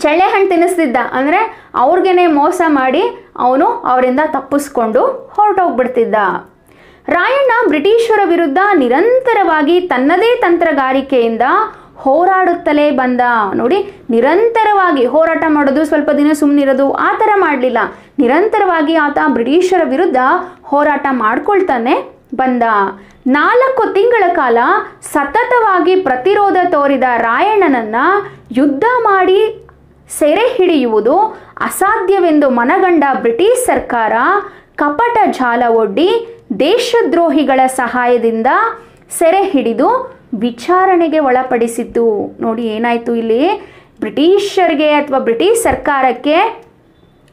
ಚಳ್ಳೆ ಹಣ್ಣು ತಿನ್ನಿಸ್ತಿದ್ದ. ಅಂದರೆ ಅವ್ರಿಗೇನೆ ಮೋಸ ಮಾಡಿ ಅವನು ಅವರಿಂದ ತಪ್ಪಿಸ್ಕೊಂಡು ಹೊರಟೋಗ್ಬಿಡ್ತಿದ್ದ. ರಾಯಣ್ಣ ಬ್ರಿಟಿಷರ ವಿರುದ್ಧ ನಿರಂತರವಾಗಿ ತನ್ನದೇ ತಂತ್ರಗಾರಿಕೆಯಿಂದ ಹೋರಾಡುತ್ತಲೇ ಬಂದ. ನೋಡಿ, ನಿರಂತರವಾಗಿ ಹೋರಾಟ ಮಾಡೋದು ಸ್ವಲ್ಪ ದಿನ ಸುಮ್ಮನಿರೋದು ಆ ಥರ ಮಾಡಲಿಲ್ಲ. ನಿರಂತರವಾಗಿ ಆತ ಬ್ರಿಟಿಷರ ವಿರುದ್ಧ ಹೋರಾಟ ಮಾಡ್ಕೊಳ್ತಾನೆ ಬಂದ. ನಾಲ್ಕು ತಿಂಗಳ ಕಾಲ ಸತತವಾಗಿ ಪ್ರತಿರೋಧ ತೋರಿದ ರಾಯಣ್ಣನನ್ನ ಯುದ್ಧ ಮಾಡಿ ಸೆರೆ ಹಿಡಿಯುವುದು ಅಸಾಧ್ಯವೆಂದು ಮನಗಂಡ ಬ್ರಿಟಿಷ್ ಸರ್ಕಾರ ಕಪಟ ಜಾಲ ಒಡ್ಡಿ ದೇಶದ್ರೋಹಿಗಳ ಸಹಾಯದಿಂದ ಸೆರೆ ಹಿಡಿದು ವಿಚಾರಣೆಗೆ ಒಳಪಡಿಸಿತು ನೋಡಿ, ಏನಾಯಿತು ಇಲ್ಲಿ? ಬ್ರಿಟಿಷರಿಗೆ ಅಥವಾ ಬ್ರಿಟಿಷ್ ಸರ್ಕಾರಕ್ಕೆ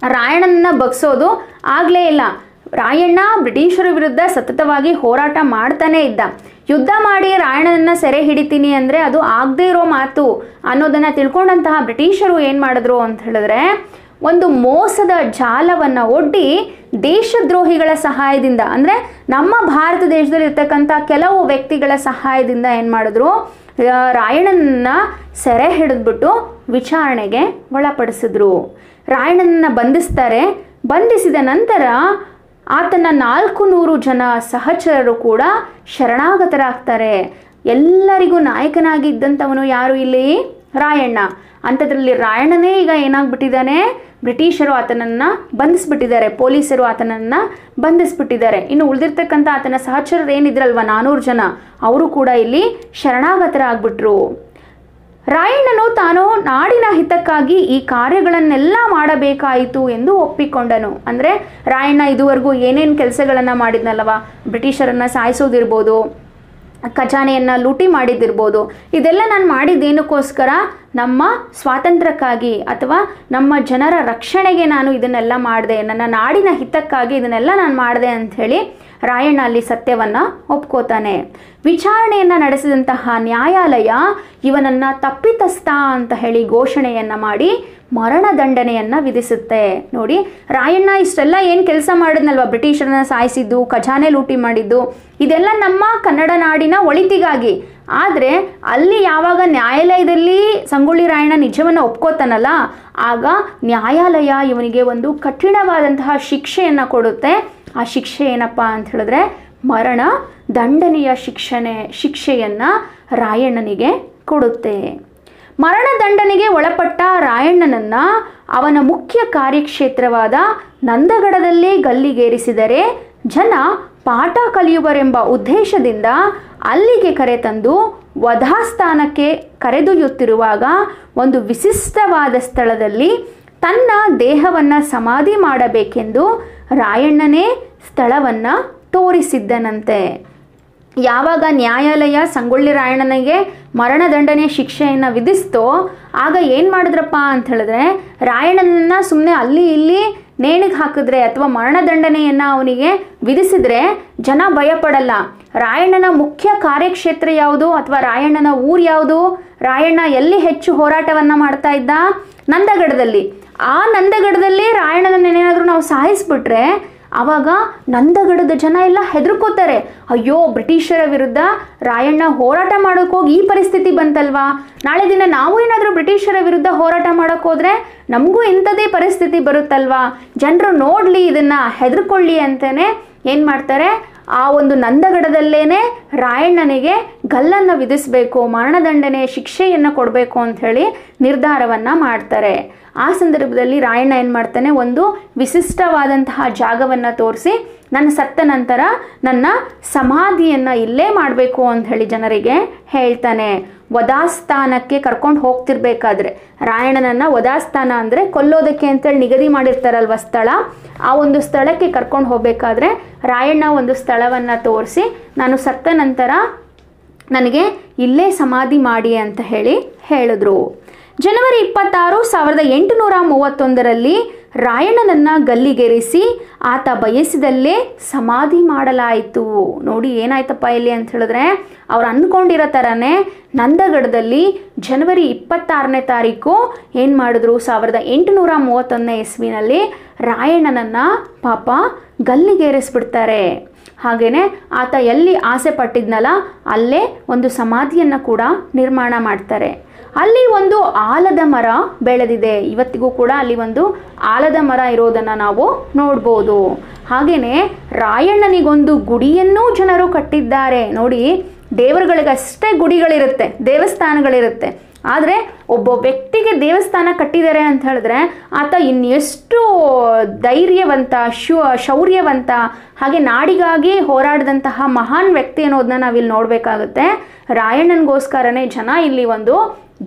ರಾಯಣ್ಣನ ಬಗ್ಸೋದು ಆಗಲೇ ಇಲ್ಲ. ರಾಯಣ್ಣ ಬ್ರಿಟಿಷರ ವಿರುದ್ಧ ಸತತವಾಗಿ ಹೋರಾಟ ಮಾಡ್ತಾನೆ ಇದ್ದ. ಯುದ್ಧ ಮಾಡಿ ರಾಯಣ್ಣನನ್ನ ಸೆರೆ ಹಿಡಿತೀನಿ ಅಂದರೆ ಅದು ಆಗದೇ ಇರೋ ಮಾತು ಅನ್ನೋದನ್ನು ತಿಳ್ಕೊಂಡಂತಹ ಬ್ರಿಟಿಷರು ಏನು ಮಾಡಿದ್ರು ಅಂತ ಹೇಳಿದ್ರೆ ಒಂದು ಮೋಸದ ಜಾಲವನ್ನು ಒಡ್ಡಿ ದೇಶದ್ರೋಹಿಗಳ ಸಹಾಯದಿಂದ, ಅಂದರೆ ನಮ್ಮ ಭಾರತ ದೇಶದಲ್ಲಿ ಇರ್ತಕ್ಕಂಥ ಕೆಲವು ವ್ಯಕ್ತಿಗಳ ಸಹಾಯದಿಂದ ಏನು ಮಾಡಿದ್ರು ರಾಯಣನನ್ನ ಸೆರೆ ಹಿಡಿದ್ಬಿಟ್ಟು ವಿಚಾರಣೆಗೆ ಒಳಪಡಿಸಿದ್ರು. ರಾಯಣ್ಣನನ್ನ ಬಂಧಿಸ್ತಾರೆ. ಬಂಧಿಸಿದ ನಂತರ ಆತನ ನಾಲ್ಕು ನೂರು ಜನ ಸಹಚರರು ಕೂಡ ಶರಣಾಗತರಾಗ್ತಾರೆ. ಎಲ್ಲರಿಗೂ ನಾಯಕನಾಗಿದ್ದಂಥವನು ಯಾರು ಇಲ್ಲಿ? ರಾಯಣ್ಣ. ಅಂಥದ್ರಲ್ಲಿ ರಾಯಣ್ಣನೇ ಈಗ ಏನಾಗ್ಬಿಟ್ಟಿದ್ದಾನೆ? ಬ್ರಿಟಿಷರು ಆತನನ್ನು ಬಂಧಿಸ್ಬಿಟ್ಟಿದ್ದಾರೆ, ಪೊಲೀಸರು ಆತನನ್ನು ಬಂಧಿಸ್ಬಿಟ್ಟಿದ್ದಾರೆ. ಇನ್ನು ಉಳಿದಿರ್ತಕ್ಕಂಥ ಆತನ ಸಹಚರರು ಏನಿದ್ರಲ್ವ, ನಾನೂರು ಜನ? ಅವರು ಕೂಡ ಇಲ್ಲಿ ಶರಣಾಗತರಾಗ್ಬಿಟ್ರು. ರಾಯಣ್ಣನು ತಾನು ನಾಡಿನ ಹಿತಕ್ಕಾಗಿ ಈ ಕಾರ್ಯಗಳನ್ನೆಲ್ಲ ಮಾಡಬೇಕಾಯಿತು ಎಂದು ಒಪ್ಪಿಕೊಂಡನು. ಅಂದರೆ ರಾಯಣ್ಣ ಇದುವರೆಗೂ ಏನೇನು ಕೆಲಸಗಳನ್ನು ಮಾಡಿದ್ನಲ್ಲವ? ಬ್ರಿಟಿಷರನ್ನು ಸಾಯಿಸೋದಿರ್ಬೋದು ಖಜಾನೆಯನ್ನು ಲೂಟಿ ಮಾಡಿದ್ದಿರ್ಬೋದು. ಇದೆಲ್ಲ ನಾನು ಮಾಡಿದ್ದೇನಕ್ಕೋಸ್ಕರ ನಮ್ಮ ಸ್ವಾತಂತ್ರ್ಯಕ್ಕಾಗಿ ಅಥವಾ ನಮ್ಮ ಜನರ ರಕ್ಷಣೆಗೆ ನಾನು ಇದನ್ನೆಲ್ಲ ಮಾಡಿದೆ. ನನ್ನ ನಾಡಿನ ಹಿತಕ್ಕಾಗಿ ಇದನ್ನೆಲ್ಲ ನಾನು ಮಾಡಿದೆ ಅಂಥೇಳಿ ರಾಯಣ್ಣ ಅಲ್ಲಿ ಸತ್ಯವನ್ನು ಒಪ್ಕೋತಾನೆ. ವಿಚಾರಣೆಯನ್ನು ನಡೆಸಿದಂತಹ ನ್ಯಾಯಾಲಯ ಇವನನ್ನ ತಪ್ಪಿತಸ್ಥ ಅಂತ ಹೇಳಿ ಘೋಷಣೆಯನ್ನ ಮಾಡಿ ಮರಣದಂಡನೆಯನ್ನ ವಿಧಿಸುತ್ತೆ. ನೋಡಿ, ರಾಯಣ್ಣ ಇಷ್ಟೆಲ್ಲ ಏನು ಕೆಲಸ ಮಾಡಿದ್ನಲ್ವ? ಬ್ರಿಟಿಷರನ್ನ ಸಾಯಿಸಿದ್ದು, ಖಜಾನೆ ಲೂಟಿ ಮಾಡಿದ್ದು, ಇದೆಲ್ಲ ನಮ್ಮ ಕನ್ನಡ ನಾಡಿನ ಒಳಿತಿಗಾಗಿ. ಆದರೆ ಅಲ್ಲಿ ಯಾವಾಗ ನ್ಯಾಯಾಲಯದಲ್ಲಿ ಸಂಗೊಳ್ಳಿ ರಾಯಣ್ಣ ನಿಜವನ್ನು ಒಪ್ಕೋತಾನಲ್ಲ, ಆಗ ನ್ಯಾಯಾಲಯ ಇವನಿಗೆ ಒಂದು ಕಠಿಣವಾದಂತಹ ಶಿಕ್ಷೆಯನ್ನು ಕೊಡುತ್ತೆ. ಆ ಶಿಕ್ಷೆ ಏನಪ್ಪ ಅಂತ ಹೇಳಿದ್ರೆ ಮರಣ ದಂಡನೆಯ ಶಿಕ್ಷಣೆ, ಶಿಕ್ಷೆಯನ್ನು ರಾಯಣ್ಣನಿಗೆ ಕೊಡುತ್ತೆ. ಮರಣ ದಂಡನೆಗೆ ಒಳಪಟ್ಟ ರಾಯಣ್ಣನನ್ನ ಅವನ ಮುಖ್ಯ ಕಾರ್ಯಕ್ಷೇತ್ರವಾದ ನಂದಗಡದಲ್ಲೇ ಗಲ್ಲಿಗೇರಿಸಿದರೆ ಜನ ಪಾಠ ಕಲಿಯುವರೆಂಬ ಉದ್ದೇಶದಿಂದ ಅಲ್ಲಿಗೆ ಕರೆತಂದು ವಧಾಸ್ಥಾನಕ್ಕೆ ಕರೆದೊಯ್ಯುತ್ತಿರುವಾಗ ಒಂದು ವಿಶಿಷ್ಟವಾದ ಸ್ಥಳದಲ್ಲಿ ತನ್ನ ದೇಹವನ್ನು ಸಮಾಧಿ ಮಾಡಬೇಕೆಂದು ರಾಯಣ್ಣನೇ ಸ್ಥಳವನ್ನು ತೋರಿಸಿದ್ದನಂತೆ. ಯಾವಾಗ ನ್ಯಾಯಾಲಯ ಸಂಗೊಳ್ಳಿ ರಾಯಣ್ಣನಿಗೆ ಮರಣದಂಡನೆ ಶಿಕ್ಷೆಯನ್ನು ವಿಧಿಸ್ತೋ, ಆಗ ಏನು ಮಾಡಿದ್ರಪ್ಪ ಅಂತ ಹೇಳಿದ್ರೆ ರಾಯಣ್ಣನನ್ನ ಸುಮ್ಮನೆ ಅಲ್ಲಿ ಇಲ್ಲಿ ನೇಣಿಗೆ ಹಾಕಿದ್ರೆ ಅಥವಾ ಮರಣದಂಡನೆಯನ್ನು ಅವನಿಗೆ ವಿಧಿಸಿದ್ರೆ ಜನ ಭಯಪಡಲ್ಲ. ರಾಯಣ್ಣನ ಮುಖ್ಯ ಕಾರ್ಯಕ್ಷೇತ್ರ ಯಾವುದು ಅಥವಾ ರಾಯಣ್ಣನ ಊರು ಯಾವುದು? ರಾಯಣ್ಣ ಎಲ್ಲಿ ಹೆಚ್ಚು ಹೋರಾಟವನ್ನು ಮಾಡ್ತಾ ಇದ್ದ? ನಂದಗಡದಲ್ಲಿ. ಆ ನಂದಗಡದಲ್ಲಿ ರಾಯಣ್ಣನೇನಾದರೂ ನಾವು ಸಾಯಿಸ್ಬಿಟ್ರೆ ಆವಾಗ ನಂದಗಡದ ಜನ ಎಲ್ಲ ಹೆದರ್ಕೋತಾರೆ, ಅಯ್ಯೋ, ಬ್ರಿಟಿಷರ ವಿರುದ್ಧ ರಾಯಣ್ಣ ಹೋರಾಟ ಮಾಡೋಕೆ ಹೋಗಿ ಈ ಪರಿಸ್ಥಿತಿ ಬಂತಲ್ವಾ? ನಾಳೆ ದಿನ ನಾವು ಏನಾದರೂ ಬ್ರಿಟಿಷರ ವಿರುದ್ಧ ಹೋರಾಟ ಮಾಡೋಕ್ಕೋದ್ರೆ ನಮಗೂ ಇಂಥದೇ ಪರಿಸ್ಥಿತಿ ಬರುತ್ತಲ್ವಾ? ಜನರು ನೋಡಲಿ ಇದನ್ನು, ಹೆದರ್ಕೊಳ್ಳಿ ಅಂತಲೇ ಏನು ಮಾಡ್ತಾರೆ? ಆ ಒಂದು ನಂದಗಡದಲ್ಲೇ ರಾಯಣ್ಣನಿಗೆ ಗಲ್ಲನ್ನು ವಿಧಿಸಬೇಕು, ಮರಣದಂಡನೆ, ಶಿಕ್ಷೆಯನ್ನು ಕೊಡಬೇಕು ಅಂಥೇಳಿ ನಿರ್ಧಾರವನ್ನು ಮಾಡ್ತಾರೆ. ಆ ಸಂದರ್ಭದಲ್ಲಿ ರಾಯಣ್ಣ ಏನು ಮಾಡ್ತಾನೆ, ಒಂದು ವಿಶಿಷ್ಟವಾದಂತಹ ಜಾಗವನ್ನು ತೋರಿಸಿ, ನನ್ನ ಸತ್ತ ನಂತರ ನನ್ನ ಸಮಾಧಿಯನ್ನು ಇಲ್ಲೇ ಮಾಡಬೇಕು ಅಂತ ಹೇಳಿ ಜನರಿಗೆ ಹೇಳ್ತಾನೆ. ವದಾಸ್ಥಾನಕ್ಕೆ ಕರ್ಕೊಂಡು ಹೋಗ್ತಿರ್ಬೇಕಾದ್ರೆ. ರಾಯಣ್ಣನನ್ನ ವದಾಸ್ಥಾನ ಅಂದರೆ ಕೊಲ್ಲೋದಕ್ಕೆ ಅಂತೇಳಿ ನಿಗದಿ ಮಾಡಿರ್ತಾರಲ್ವ ಸ್ಥಳ, ಆ ಒಂದು ಸ್ಥಳಕ್ಕೆ ಕರ್ಕೊಂಡು ಹೋಗಬೇಕಾದ್ರೆ ರಾಯಣ್ಣ ಒಂದು ಸ್ಥಳವನ್ನು ತೋರಿಸಿ, ನಾನು ಸತ್ತ ನಂತರ ನನಗೆ ಇಲ್ಲೇ ಸಮಾಧಿ ಮಾಡಿ ಅಂತ ಹೇಳಿ ಹೇಳಿದ್ರು. ಜನವರಿ ಇಪ್ಪತ್ತಾರು ಸಾವಿರದ ಎಂಟುನೂರ ಮೂವತ್ತೊಂದರಲ್ಲಿ ರಾಯಣ್ಣನನ್ನ ಗಲ್ಲಿಗೇರಿಸಿ ಆತ ಬಯಸಿದಲ್ಲೇ ಸಮಾಧಿ ಮಾಡಲಾಯಿತು. ನೋಡಿ ಏನಾಯ್ತಪ್ಪ ಇಲ್ಲಿ ಅಂತ ಹೇಳಿದ್ರೆ, ಅವ್ರು ಅಂದ್ಕೊಂಡಿರೋ ಥರನೇ ನಂದಗಡದಲ್ಲಿ ಜನವರಿ ಇಪ್ಪತ್ತಾರನೇ ತಾರೀಕು ಏನು ಮಾಡಿದ್ರು? ಸಾವಿರದ ಎಂಟುನೂರ ಮೂವತ್ತೊಂದನೇ ಇಸ್ವಿನಲ್ಲಿ ರಾಯಣ್ಣನನ್ನು ಪಾಪ ಗಲ್ಲಿಗೇರಿಸ್ಬಿಡ್ತಾರೆ. ಹಾಗೆಯೇ ಆತ ಎಲ್ಲಿ ಆಸೆ ಪಟ್ಟಿದ್ನಲ್ಲ, ಅಲ್ಲೇ ಒಂದು ಸಮಾಧಿಯನ್ನು ಕೂಡ ನಿರ್ಮಾಣ ಮಾಡ್ತಾರೆ. ಅಲ್ಲಿ ಒಂದು ಆಲದ ಮರ ಬೆಳೆದಿದೆ. ಇವತ್ತಿಗೂ ಕೂಡ ಅಲ್ಲಿ ಒಂದು ಆಲದ ಮರ ಇರೋದನ್ನು ನಾವು ನೋಡ್ಬೋದು. ಹಾಗೆಯೇ ರಾಯಣ್ಣನಿಗೊಂದು ಗುಡಿಯನ್ನೂ ಜನರು ಕಟ್ಟಿದ್ದಾರೆ. ನೋಡಿ, ದೇವರುಗಳಿಗಷ್ಟೇ ಗುಡಿಗಳಿರುತ್ತೆ, ದೇವಸ್ಥಾನಗಳಿರುತ್ತೆ. ಆದರೆ ಒಬ್ಬ ವ್ಯಕ್ತಿಗೆ ದೇವಸ್ಥಾನ ಕಟ್ಟಿದ್ದಾರೆ ಅಂತ ಹೇಳಿದ್ರೆ ಆತ ಇನ್ನೆಷ್ಟು ಧೈರ್ಯವಂತ, ಶು, ಶೌರ್ಯವಂತ, ಹಾಗೆ ನಾಡಿಗಾಗಿ ಹೋರಾಡಿದಂತಹ ಮಹಾನ್ ವ್ಯಕ್ತಿ ಅನ್ನೋದನ್ನ ನಾವಿಲ್ಲಿ ನೋಡಬೇಕಾಗುತ್ತೆ. ರಾಯಣ್ಣನಿಗೋಸ್ಕರನೇ ಜನ ಇಲ್ಲಿ ಒಂದು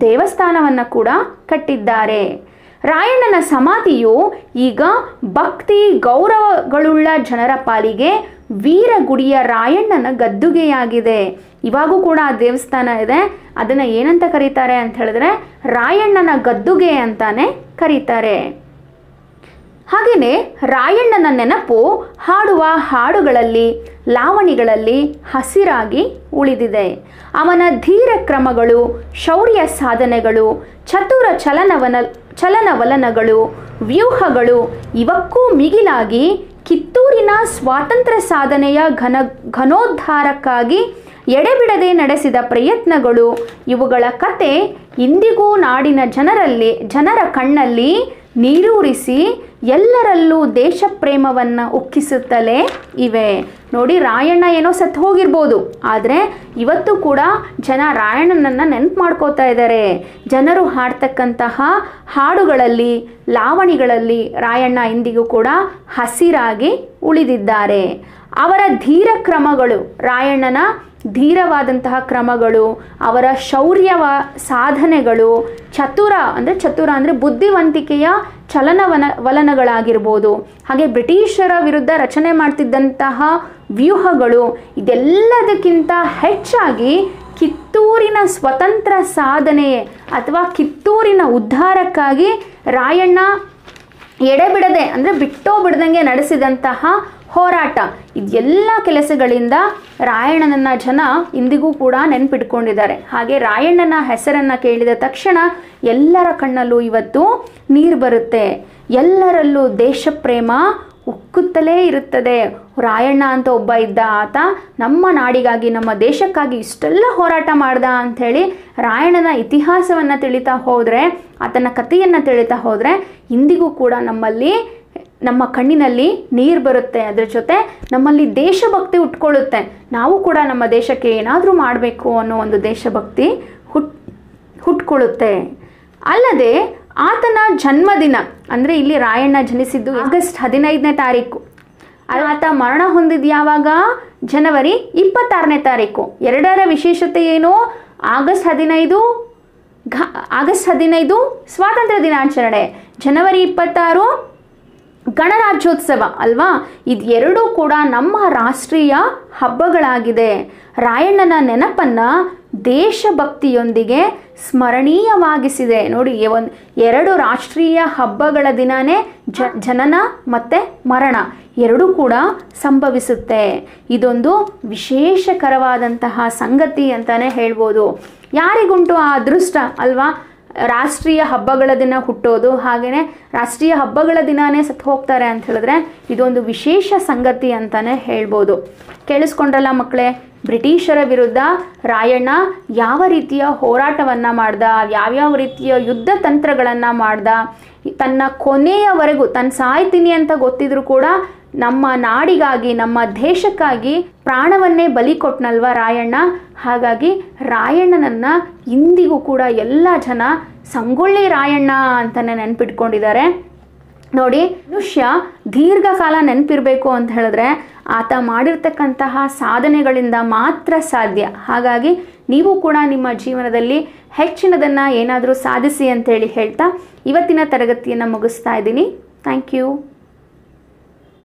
ದೇವಸ್ಥಾನವನ್ನು ಕೂಡ ಕಟ್ಟಿದ್ದಾರೆ. ರಾಯಣ್ಣನ ಸಮಾಧಿಯು ಈಗ ಭಕ್ತಿ ಗೌರವಗಳುಳ್ಳ ಜನರ ಪಾಲಿಗೆ ವೀರಗುಡಿಯ ರಾಯಣ್ಣನ ಗದ್ದುಗೆಯಾಗಿದೆ. ಇವಾಗೂ ಕೂಡ ಆ ದೇವಸ್ಥಾನ ಇದೆ. ಅದನ್ನು ಏನಂತ ಕರೀತಾರೆ ಅಂತ ಹೇಳಿದ್ರೆ, ರಾಯಣ್ಣನ ಗದ್ದುಗೆ ಅಂತಾನೆ ಕರೀತಾರೆ. ಹಾಗೆಯೇ ರಾಯಣ್ಣನ ನೆನಪು ಹಾಡುವ ಹಾಡುಗಳಲ್ಲಿ, ಲಾವಣಿಗಳಲ್ಲಿ ಹಸಿರಾಗಿ ಉಳಿದಿದೆ. ಅವನ ಧೀರ ಕ್ರಮಗಳು, ಶೌರ್ಯ ಸಾಧನೆಗಳು, ಚತುರ ಚಲನವನ ಚಲನವಲನಗಳು, ವ್ಯೂಹಗಳು ಇವಕ್ಕೂ ಮಿಗಿಲಾಗಿ ಕಿತ್ತೂರಿನ ಸ್ವಾತಂತ್ರ್ಯ ಸಾಧನೆಯ ಘನ ಘನೋದ್ಧಾರಕ್ಕಾಗಿ ಎಡೆಬಿಡದೆ ನಡೆಸಿದ ಪ್ರಯತ್ನಗಳು. ಇವುಗಳ ಕತೆ ಇಂದಿಗೂ ನಾಡಿನ ಜನರಲ್ಲಿ, ಜನರ ಕಣ್ಣಲ್ಲಿ ನೀರೂರಿಸಿ ಎಲ್ಲರಲ್ಲೂ ದೇಶ ಪ್ರೇಮವನ್ನು ಉಕ್ಕಿಸುತ್ತಲೇ ಇವೆ. ನೋಡಿ, ರಾಯಣ್ಣ ಏನೋ ಸತ್ತು ಹೋಗಿರ್ಬೋದು. ಆದರೆ ಇವತ್ತು ಕೂಡ ಜನ ರಾಯಣ್ಣನನ್ನು ನೆನಪು ಮಾಡ್ಕೋತಾ ಇದ್ದಾರೆ. ಜನರು ಹಾಡ್ತಕ್ಕಂತಹ ಹಾಡುಗಳಲ್ಲಿ, ಲಾವಣಿಗಳಲ್ಲಿ ರಾಯಣ್ಣ ಇಂದಿಗೂ ಕೂಡ ಹಸಿರಾಗಿ ಉಳಿದಿದ್ದಾರೆ. ಅವರ ಧೀರ ಕ್ರಮಗಳು, ರಾಯಣ್ಣನ ಧೀರವಾದಂತಹ ಕ್ರಮಗಳು, ಅವರ ಶೌರ್ಯವ ಸಾಧನೆಗಳು, ಚತುರ ಅಂದರೆ ಚತುರ ಅಂದರೆ ಬುದ್ಧಿವಂತಿಕೆಯ ಚಲನವನ ವಲನಗಳಾಗಿರ್ಬೋದು. ಹಾಗೆ ಬ್ರಿಟಿಷರ ವಿರುದ್ಧ ರಚನೆ ಮಾಡ್ತಿದ್ದಂತಹ ವ್ಯೂಹಗಳು, ಇದೆಲ್ಲದಕ್ಕಿಂತ ಹೆಚ್ಚಾಗಿ ಕಿತ್ತೂರಿನ ಸ್ವತಂತ್ರ ಸಾಧನೆ ಅಥವಾ ಕಿತ್ತೂರಿನ ಉದ್ಧಾರಕ್ಕಾಗಿ ರಾಯಣ್ಣ ಎಡೆಬಿಡದೆ ಅಂದರೆ ಬಿಟ್ಟೋ ಬಿಡದಂಗೆ ನಡೆಸಿದಂತಹ ಹೋರಾಟ. ಇದೆಲ್ಲ ಕೆಲಸಗಳಿಂದ ರಾಯಣ್ಣನನ್ನ ಜನ ಇಂದಿಗೂ ಕೂಡ ನೆನ್ಪಿಟ್ಕೊಂಡಿದ್ದಾರೆ. ಹಾಗೆ ರಾಯಣ್ಣನ ಹೆಸರನ್ನು ಕೇಳಿದ ತಕ್ಷಣ ಎಲ್ಲರ ಕಣ್ಣಲ್ಲೂ ಇವತ್ತು ನೀರು ಬರುತ್ತೆ. ಎಲ್ಲರಲ್ಲೂ ದೇಶ ಪ್ರೇಮ ಉಕ್ಕುತ್ತಲೇ ಇರುತ್ತದೆ. ರಾಯಣ್ಣ ಅಂತ ಒಬ್ಬ ಇದ್ದ ಆತ ನಮ್ಮ ನಾಡಿಗಾಗಿ, ನಮ್ಮ ದೇಶಕ್ಕಾಗಿ ಇಷ್ಟೆಲ್ಲ ಹೋರಾಟ ಮಾಡ್ದ ಅಂಥೇಳಿ ರಾಯಣ್ಣನ ಇತಿಹಾಸವನ್ನು ತಿಳಿತಾ ಹೋದರೆ, ಆತನ ಕಥೆಯನ್ನು ತಿಳಿತಾ ಹೋದರೆ ಇಂದಿಗೂ ಕೂಡ ನಮ್ಮಲ್ಲಿ ನಮ್ಮ ಕಣ್ಣಿನಲ್ಲಿ ನೀರು ಬರುತ್ತೆ, ಅದರ ಜೊತೆ ನಮ್ಮಲ್ಲಿ ದೇಶಭಕ್ತಿ ಹುಟ್ಕೊಳ್ಳುತ್ತೆ ನಾವು ಕೂಡ ನಮ್ಮ ದೇಶಕ್ಕೆ ಏನಾದರೂ ಮಾಡಬೇಕು ಅನ್ನೋ ಒಂದು ದೇಶಭಕ್ತಿ ಹುಟ್, ಹುಟ್ಕೊಳ್ಳುತ್ತೆ. ಅಲ್ಲದೆ ಆತನ ಜನ್ಮದಿನ, ಅಂದರೆ ಇಲ್ಲಿ ರಾಯಣ್ಣ ಜನಿಸಿದ್ದು ಆಗಸ್ಟ್ ಹದಿನೈದನೇ ತಾರೀಕು. ಆತ ಮರಣ ಹೊಂದಿದ್ದು ಯಾವಾಗ? ಜನವರಿ ಇಪ್ಪತ್ತಾರನೇ ತಾರೀಕು. ಎರಡರ ವಿಶೇಷತೆ ಏನು? ಆಗಸ್ಟ್ ಹದಿನೈದು, ಘ, ಆಗಸ್ಟ್ ಹದಿನೈದು ಸ್ವಾತಂತ್ರ್ಯ ದಿನಾಚರಣೆ. ಜನವರಿ ಇಪ್ಪತ್ತಾರು ಗಣರಾಜ್ಯೋತ್ಸವ ಅಲ್ವಾ? ಇದೆರಡೂ ಕೂಡ ನಮ್ಮ ರಾಷ್ಟ್ರೀಯ ಹಬ್ಬಗಳಾಗಿದೆ. ರಾಯಣ್ಣನ ನೆನಪನ್ನು ದೇಶಭಕ್ತಿಯೊಂದಿಗೆ ಸ್ಮರಣೀಯವಾಗಿಸಿದೆ. ನೋಡಿ ಒಂದು ಎರಡು ರಾಷ್ಟ್ರೀಯ ಹಬ್ಬಗಳ ದಿನನೇ ಜ, ಜನನ ಮತ್ತು ಮರಣ ಎರಡೂ ಕೂಡ ಸಂಭವಿಸುತ್ತೆ. ಇದೊಂದು ವಿಶೇಷಕರವಾದಂತಹ ಸಂಗತಿ ಅಂತಲೇ ಹೇಳ್ಬೋದು. ಯಾರಿಗುಂಟು ಆ ಅದೃಷ್ಟ ಅಲ್ವಾ? ರಾಷ್ಟ್ರೀಯ ಹಬ್ಬಗಳ ದಿನ ಹುಟ್ಟೋದು ಹಾಗೆಯೇ ರಾಷ್ಟ್ರೀಯ ಹಬ್ಬಗಳ ದಿನಾನೇ ಸತ್ತು ಹೋಗ್ತಾರೆ ಅಂತ ಹೇಳಿದ್ರೆ ಇದೊಂದು ವಿಶೇಷ ಸಂಗತಿ ಅಂತಲೇ ಹೇಳ್ಬೋದು. ಕೇಳಿಸ್ಕೊಂಡ್ರಲ್ಲ ಮಕ್ಕಳೇ, ಬ್ರಿಟಿಷರ ವಿರುದ್ಧ ರಾಯಣ್ಣ ಯಾವ ರೀತಿಯ ಹೋರಾಟವನ್ನು ಮಾಡ್ದ, ಯಾವ್ಯಾವ ರೀತಿಯ ಯುದ್ಧ ತಂತ್ರಗಳನ್ನು ಮಾಡ್ದ, ತನ್ನ ಕೊನೆಯವರೆಗೂ, ತನ್ನ ಸಾಯ್ತೀನಿ ಅಂತ ಗೊತ್ತಿದ್ರು ಕೂಡ ನಮ್ಮ ನಾಡಿಗಾಗಿ, ನಮ್ಮ ದೇಶಕ್ಕಾಗಿ ಪ್ರಾಣವನ್ನೇ ಬಲಿ ಕೊಟ್ಟನಲ್ವ ರಾಯಣ್ಣ? ಹಾಗಾಗಿ ರಾಯಣ್ಣನನ್ನು ಇಂದಿಗೂ ಕೂಡ ಎಲ್ಲ ಜನ ಸಂಗೊಳ್ಳಿ ರಾಯಣ್ಣ ಅಂತಲೇ ನೆನ್ಪಿಟ್ಕೊಂಡಿದ್ದಾರೆ. ನೋಡಿ, ಮನುಷ್ಯ ದೀರ್ಘಕಾಲ ನೆನಪಿರಬೇಕು ಅಂತ ಹೇಳಿದ್ರೆ ಆತ ಮಾಡಿರ್ತಕ್ಕಂತಹ ಸಾಧನೆಗಳಿಂದ ಮಾತ್ರ ಸಾಧ್ಯ. ಹಾಗಾಗಿ ನೀವು ಕೂಡ ನಿಮ್ಮ ಜೀವನದಲ್ಲಿ ಹೆಚ್ಚಿನದನ್ನು ಏನಾದರೂ ಸಾಧಿಸಿ ಅಂತೇಳಿ ಹೇಳ್ತಾ ಇವತ್ತಿನ ತರಗತಿಯನ್ನು ಮುಗಿಸ್ತಾ ಇದ್ದೀನಿ. Thank you